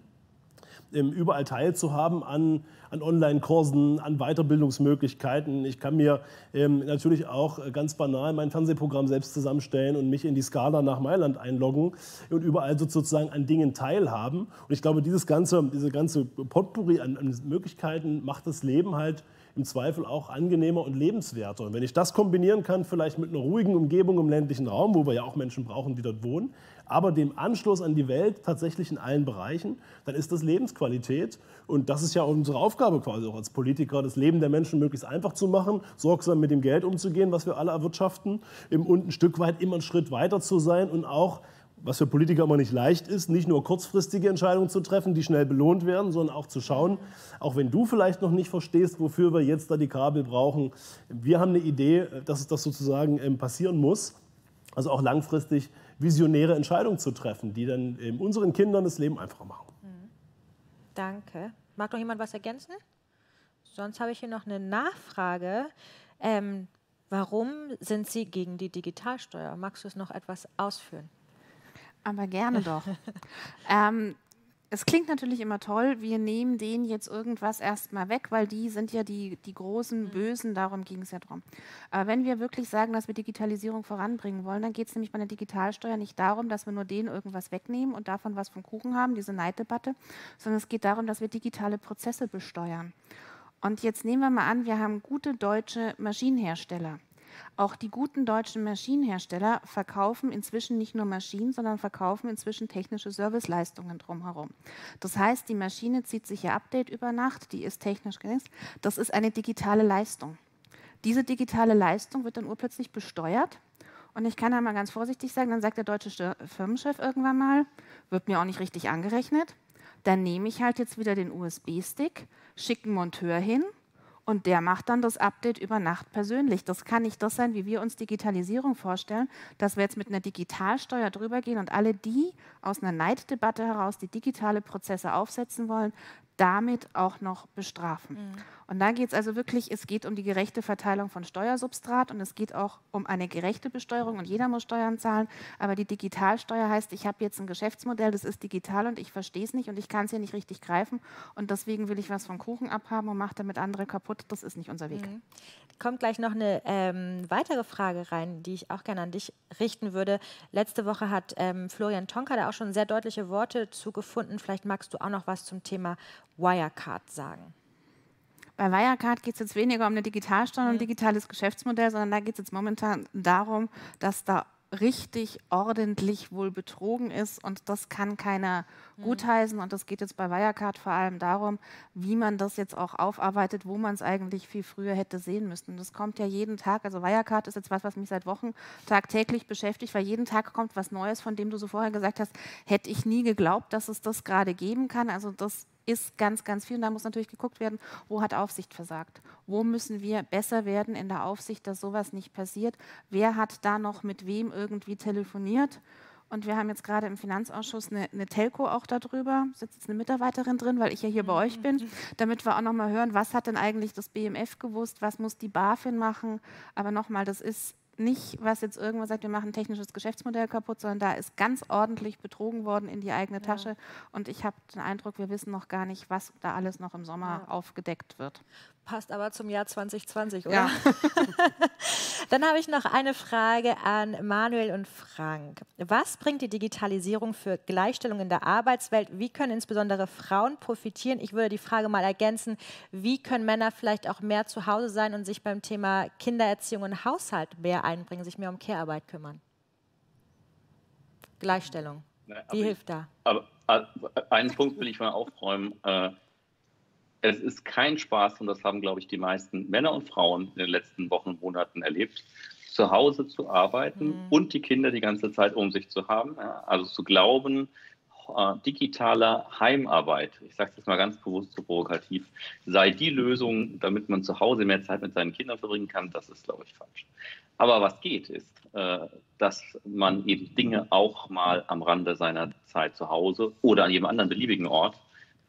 überall teilzuhaben an, an Online-Kursen, an Weiterbildungsmöglichkeiten. Ich kann mir ähm, natürlich auch ganz banal mein Fernsehprogramm selbst zusammenstellen und mich in die Skala nach Mailand einloggen und überall sozusagen an Dingen teilhaben. Und ich glaube, dieses ganze, diese ganze Potpourri an, an Möglichkeiten macht das Leben halt im Zweifel auch angenehmer und lebenswerter. Und wenn ich das kombinieren kann, vielleicht mit einer ruhigen Umgebung im ländlichen Raum, wo wir ja auch Menschen brauchen, die dort wohnen, aber dem Anschluss an die Welt tatsächlich in allen Bereichen, dann ist das Lebensqualität. Und das ist ja unsere Aufgabe quasi auch als Politiker, das Leben der Menschen möglichst einfach zu machen, sorgsam mit dem Geld umzugehen, was wir alle erwirtschaften, und ein Stück weit immer einen Schritt weiter zu sein und auch was für Politiker immer nicht leicht ist, nicht nur kurzfristige Entscheidungen zu treffen, die schnell belohnt werden, sondern auch zu schauen, auch wenn du vielleicht noch nicht verstehst, wofür wir jetzt da die Kabel brauchen, wir haben eine Idee, dass das sozusagen ähm, passieren muss. Also auch langfristig visionäre Entscheidungen zu treffen, die dann unseren Kindern das Leben einfacher machen. Mhm. Danke. Mag noch jemand was ergänzen? Sonst habe ich hier noch eine Nachfrage. Ähm, warum sind Sie gegen die Digitalsteuer? Magst du es noch etwas ausführen? Aber gerne doch. ähm, es klingt natürlich immer toll, wir nehmen denen jetzt irgendwas erstmal weg, weil die sind ja die, die großen mhm. Bösen, darum ging es ja drum. Aber wenn wir wirklich sagen, dass wir Digitalisierung voranbringen wollen, dann geht es nämlich bei der Digitalsteuer nicht darum, dass wir nur denen irgendwas wegnehmen und davon was vom Kuchen haben, diese Neiddebatte, sondern es geht darum, dass wir digitale Prozesse besteuern. Und jetzt nehmen wir mal an, wir haben gute deutsche Maschinenhersteller. Auch die guten deutschen Maschinenhersteller verkaufen inzwischen nicht nur Maschinen, sondern verkaufen inzwischen technische Serviceleistungen drumherum. Das heißt, die Maschine zieht sich ihr Update über Nacht, die ist technisch genutzt. Das ist eine digitale Leistung. Diese digitale Leistung wird dann urplötzlich besteuert. Und ich kann da mal ganz vorsichtig sagen, dann sagt der deutsche Firmenchef irgendwann mal, wird mir auch nicht richtig angerechnet. Dann nehme ich halt jetzt wieder den USB-Stick, schicke einen Monteur hin, und der macht dann das Update über Nacht persönlich. Das kann nicht das sein, wie wir uns Digitalisierung vorstellen, dass wir jetzt mit einer Digitalsteuer drüber gehen und alle die aus einer Neiddebatte heraus, die digitale Prozesse aufsetzen wollen, damit auch noch bestrafen. Mhm. Und da geht es also wirklich, es geht um die gerechte Verteilung von Steuersubstrat und es geht auch um eine gerechte Besteuerung und jeder muss Steuern zahlen. Aber die Digitalsteuer heißt, ich habe jetzt ein Geschäftsmodell, das ist digital und ich verstehe es nicht und ich kann es hier nicht richtig greifen und deswegen will ich was vom Kuchen abhaben und mache damit andere kaputt. Das ist nicht unser Weg. Mhm. Kommt gleich noch eine ähm, weitere Frage rein, die ich auch gerne an dich richten würde. Letzte Woche hat ähm, Florian Tonka da auch schon sehr deutliche Worte zugefunden. Vielleicht magst du auch noch was zum Thema Wirecard sagen. Bei Wirecard geht es jetzt weniger um eine Digitalsteuer und ein digitales Geschäftsmodell, sondern da geht es jetzt momentan darum, dass da richtig ordentlich wohl betrogen ist und das kann keiner mhm. gutheißen und das geht jetzt bei Wirecard vor allem darum, wie man das jetzt auch aufarbeitet, wo man es eigentlich viel früher hätte sehen müssen. Und das kommt ja jeden Tag, also Wirecard ist jetzt was, was mich seit Wochen tagtäglich beschäftigt, weil jeden Tag kommt was Neues, von dem du so vorher gesagt hast, hätte ich nie geglaubt, dass es das gerade geben kann. Also das ist ganz, ganz viel. Und da muss natürlich geguckt werden, wo hat Aufsicht versagt? Wo müssen wir besser werden in der Aufsicht, dass sowas nicht passiert? Wer hat da noch mit wem irgendwie telefoniert? Und wir haben jetzt gerade im Finanzausschuss eine, eine Telco auch darüber, sitzt jetzt eine Mitarbeiterin drin, weil ich ja hier bei euch bin, damit wir auch nochmal hören, was hat denn eigentlich das BMF gewusst, was muss die BaFin machen. Aber nochmal, das ist nicht, was jetzt irgendwann sagt, wir machen ein technisches Geschäftsmodell kaputt, sondern da ist ganz ordentlich betrogen worden in die eigene Tasche. Ja. Und ich habe den Eindruck, wir wissen noch gar nicht, was da alles noch im Sommer ja. aufgedeckt wird. Passt aber zum Jahr 2020, oder? Ja. Dann habe ich noch eine Frage an Manuel und Frank. Was bringt die Digitalisierung für Gleichstellung in der Arbeitswelt? Wie können insbesondere Frauen profitieren? Ich würde die Frage mal ergänzen, wie können Männer vielleicht auch mehr zu Hause sein und sich beim Thema Kindererziehung und Haushalt mehr einbringen, sich mehr um Care-Arbeit kümmern? Gleichstellung. Wie hilft da? Aber, aber, einen Punkt will ich mal aufräumen. Es ist kein Spaß, und das haben, glaube ich, die meisten Männer und Frauen in den letzten Wochen und Monaten erlebt, zu Hause zu arbeiten mhm. und die Kinder die ganze Zeit um sich zu haben. Ja, also zu glauben, äh, digitaler Heimarbeit, ich sage es jetzt mal ganz bewusst so provokativ, sei die Lösung, damit man zu Hause mehr Zeit mit seinen Kindern verbringen kann, das ist, glaube ich, falsch. Aber was geht, ist, äh, dass man eben Dinge auch mal am Rande seiner Zeit zu Hause oder an jedem anderen beliebigen Ort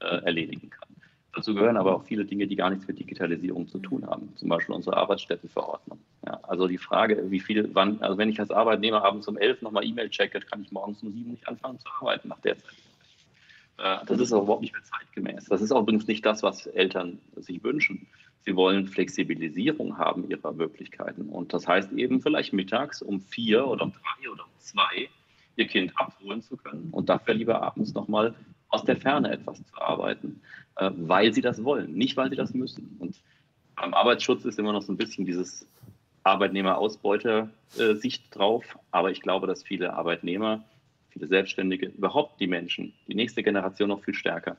äh, erledigen kann. Dazu gehören aber auch viele Dinge, die gar nichts mit Digitalisierung zu tun haben. Zum Beispiel unsere Arbeitsstättenverordnung. Ja, also die Frage, wie viel, wann, also wenn ich als Arbeitnehmer abends um elf nochmal E-Mail checke, kann ich morgens um sieben nicht anfangen zu arbeiten nach der Zeit. Äh, das ist auch überhaupt nicht mehr zeitgemäß. Das ist auch übrigens nicht das, was Eltern sich wünschen. Sie wollen Flexibilisierung haben ihrer Möglichkeiten. Und das heißt eben vielleicht mittags um vier oder um drei oder um zwei ihr Kind abholen zu können und dafür lieber abends nochmal aus der Ferne etwas zu arbeiten, äh, weil sie das wollen, nicht weil sie das müssen. Und Am Arbeitsschutz ist immer noch so ein bisschen dieses Arbeitnehmer-Ausbeuter-Sicht drauf. Aber ich glaube, dass viele Arbeitnehmer, viele Selbstständige, überhaupt die Menschen, die nächste Generation noch viel stärker,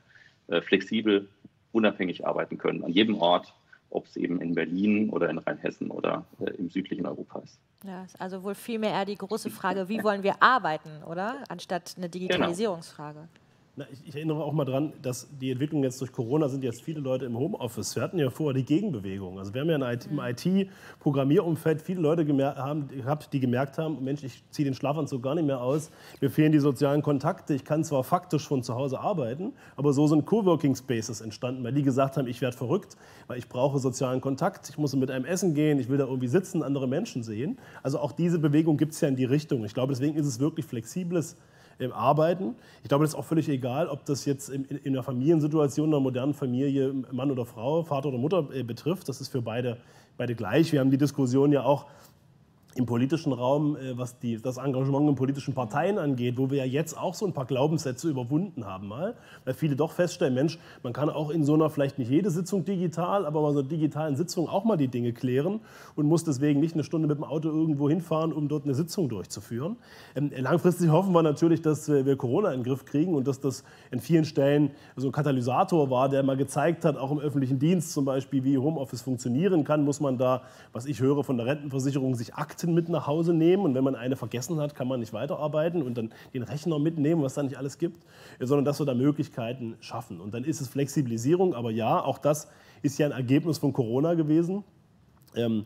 äh, flexibel, unabhängig arbeiten können. An jedem Ort, ob es eben in Berlin oder in Rheinhessen oder äh, im südlichen Europa ist. Ja, ist also wohl vielmehr eher die große Frage, wie wollen wir arbeiten, oder? Anstatt eine genau. Digitalisierungsfrage. Genau. Na, ich, ich, erinnere auch mal dran, dass die Entwicklung jetzt durch Corona sind jetzt viele Leute im Homeoffice. Wir hatten ja vorher die Gegenbewegung. Also wir haben ja im IT-Programmierumfeld viele Leute haben, gehabt, die gemerkt haben, Mensch, ich ziehe den Schlafanzug gar nicht mehr aus, mir fehlen die sozialen Kontakte, ich kann zwar faktisch von zu Hause arbeiten, aber so sind Coworking Spaces entstanden, weil die gesagt haben, ich werde verrückt, weil ich brauche sozialen Kontakt, ich muss mit einem essen gehen, ich will da irgendwie sitzen, andere Menschen sehen. Also auch diese Bewegung gibt es ja in die Richtung. Ich glaube, deswegen ist es wirklich flexibles ähm, arbeiten. Ich glaube, das ist auch völlig egal, ob das jetzt in, in einer Familiensituation, einer modernen Familie Mann oder Frau, Vater oder Mutter äh, betrifft. Das ist für beide, beide gleich. Wir haben die Diskussion ja auch im politischen Raum, äh, was die, das Engagement in politischen Parteien angeht, wo wir ja jetzt auch so ein paar Glaubenssätze überwunden haben mal, weil viele doch feststellen, Mensch, man kann auch in so einer vielleicht nicht jede Sitzung digital, aber bei so einer digitalen Sitzung auch mal die Dinge klären und muss deswegen nicht eine Stunde mit dem Auto irgendwo hinfahren, um dort eine Sitzung durchzuführen. Ähm, langfristig hoffen wir natürlich, dass wir Corona in den Griff kriegen und dass das in vielen Stellen so ein Katalysator war, der mal gezeigt hat, auch im öffentlichen Dienst zum Beispiel, wie Homeoffice funktionieren kann, muss man da, was ich höre von der Rentenversicherung, sich Akten Akten mit nach Hause nehmen und wenn man eine vergessen hat, kann man nicht weiterarbeiten und dann den Rechner mitnehmen, was da nicht alles gibt, sondern dass wir da Möglichkeiten schaffen. Und dann ist es Flexibilisierung, aber ja, auch das ist ja ein Ergebnis von Corona gewesen. Ähm,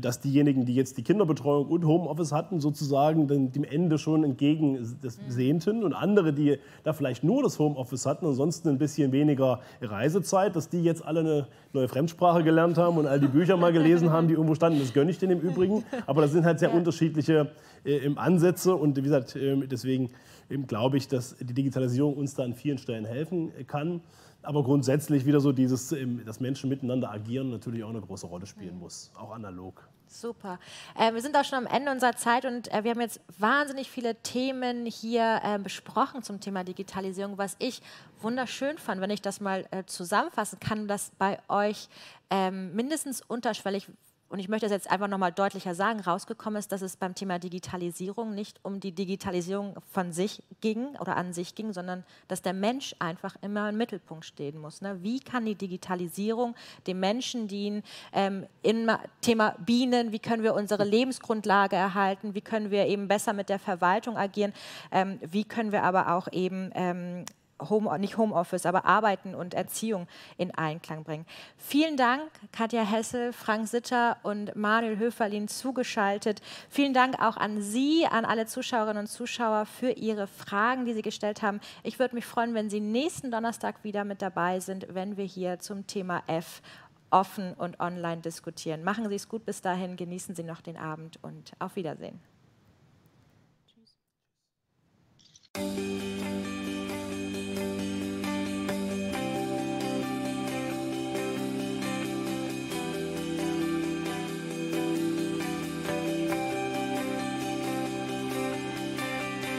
dass diejenigen, die jetzt die Kinderbetreuung und Homeoffice hatten, sozusagen dem Ende schon entgegensehnten und andere, die da vielleicht nur das Homeoffice hatten, ansonsten ein bisschen weniger Reisezeit, dass die jetzt alle eine neue Fremdsprache gelernt haben und all die Bücher mal gelesen haben, die irgendwo standen. Das gönne ich denen im Übrigen. Aber das sind halt sehr unterschiedliche äh, Ansätze. Und wie gesagt, äh, deswegen äh, glaube ich, dass die Digitalisierung uns da an vielen Stellen helfen kann aber grundsätzlich wieder so dieses, ähm, dass Menschen miteinander agieren, natürlich auch eine große Rolle spielen muss, auch analog. Super. Äh, wir sind auch schon am Ende unserer Zeit und äh, wir haben jetzt wahnsinnig viele Themen hier äh, besprochen zum Thema Digitalisierung, was ich wunderschön fand, wenn ich das mal äh, zusammenfassen kann, dass bei euch ähm, mindestens unterschwellig und ich möchte das jetzt einfach nochmal deutlicher sagen, rausgekommen ist, dass es beim Thema Digitalisierung nicht um die Digitalisierung von sich ging oder an sich ging, sondern dass der Mensch einfach immer im Mittelpunkt stehen muss. Ne? Wie kann die Digitalisierung dem Menschen dienen? Ähm, Im Thema Bienen, wie können wir unsere Lebensgrundlage erhalten? Wie können wir eben besser mit der Verwaltung agieren? Ähm, wie können wir aber auch eben ähm, Home, nicht Homeoffice, aber Arbeiten und Erziehung in Einklang bringen. Vielen Dank, Katja Hessel, Frank Sitter und Manuel Höferlin zugeschaltet. Vielen Dank auch an Sie, an alle Zuschauerinnen und Zuschauer für Ihre Fragen, die Sie gestellt haben. Ich würde mich freuen, wenn Sie nächsten Donnerstag wieder mit dabei sind, wenn wir hier zum Thema F offen und online diskutieren. Machen Sie es gut bis dahin, genießen Sie noch den Abend und auf Wiedersehen. Tschüss.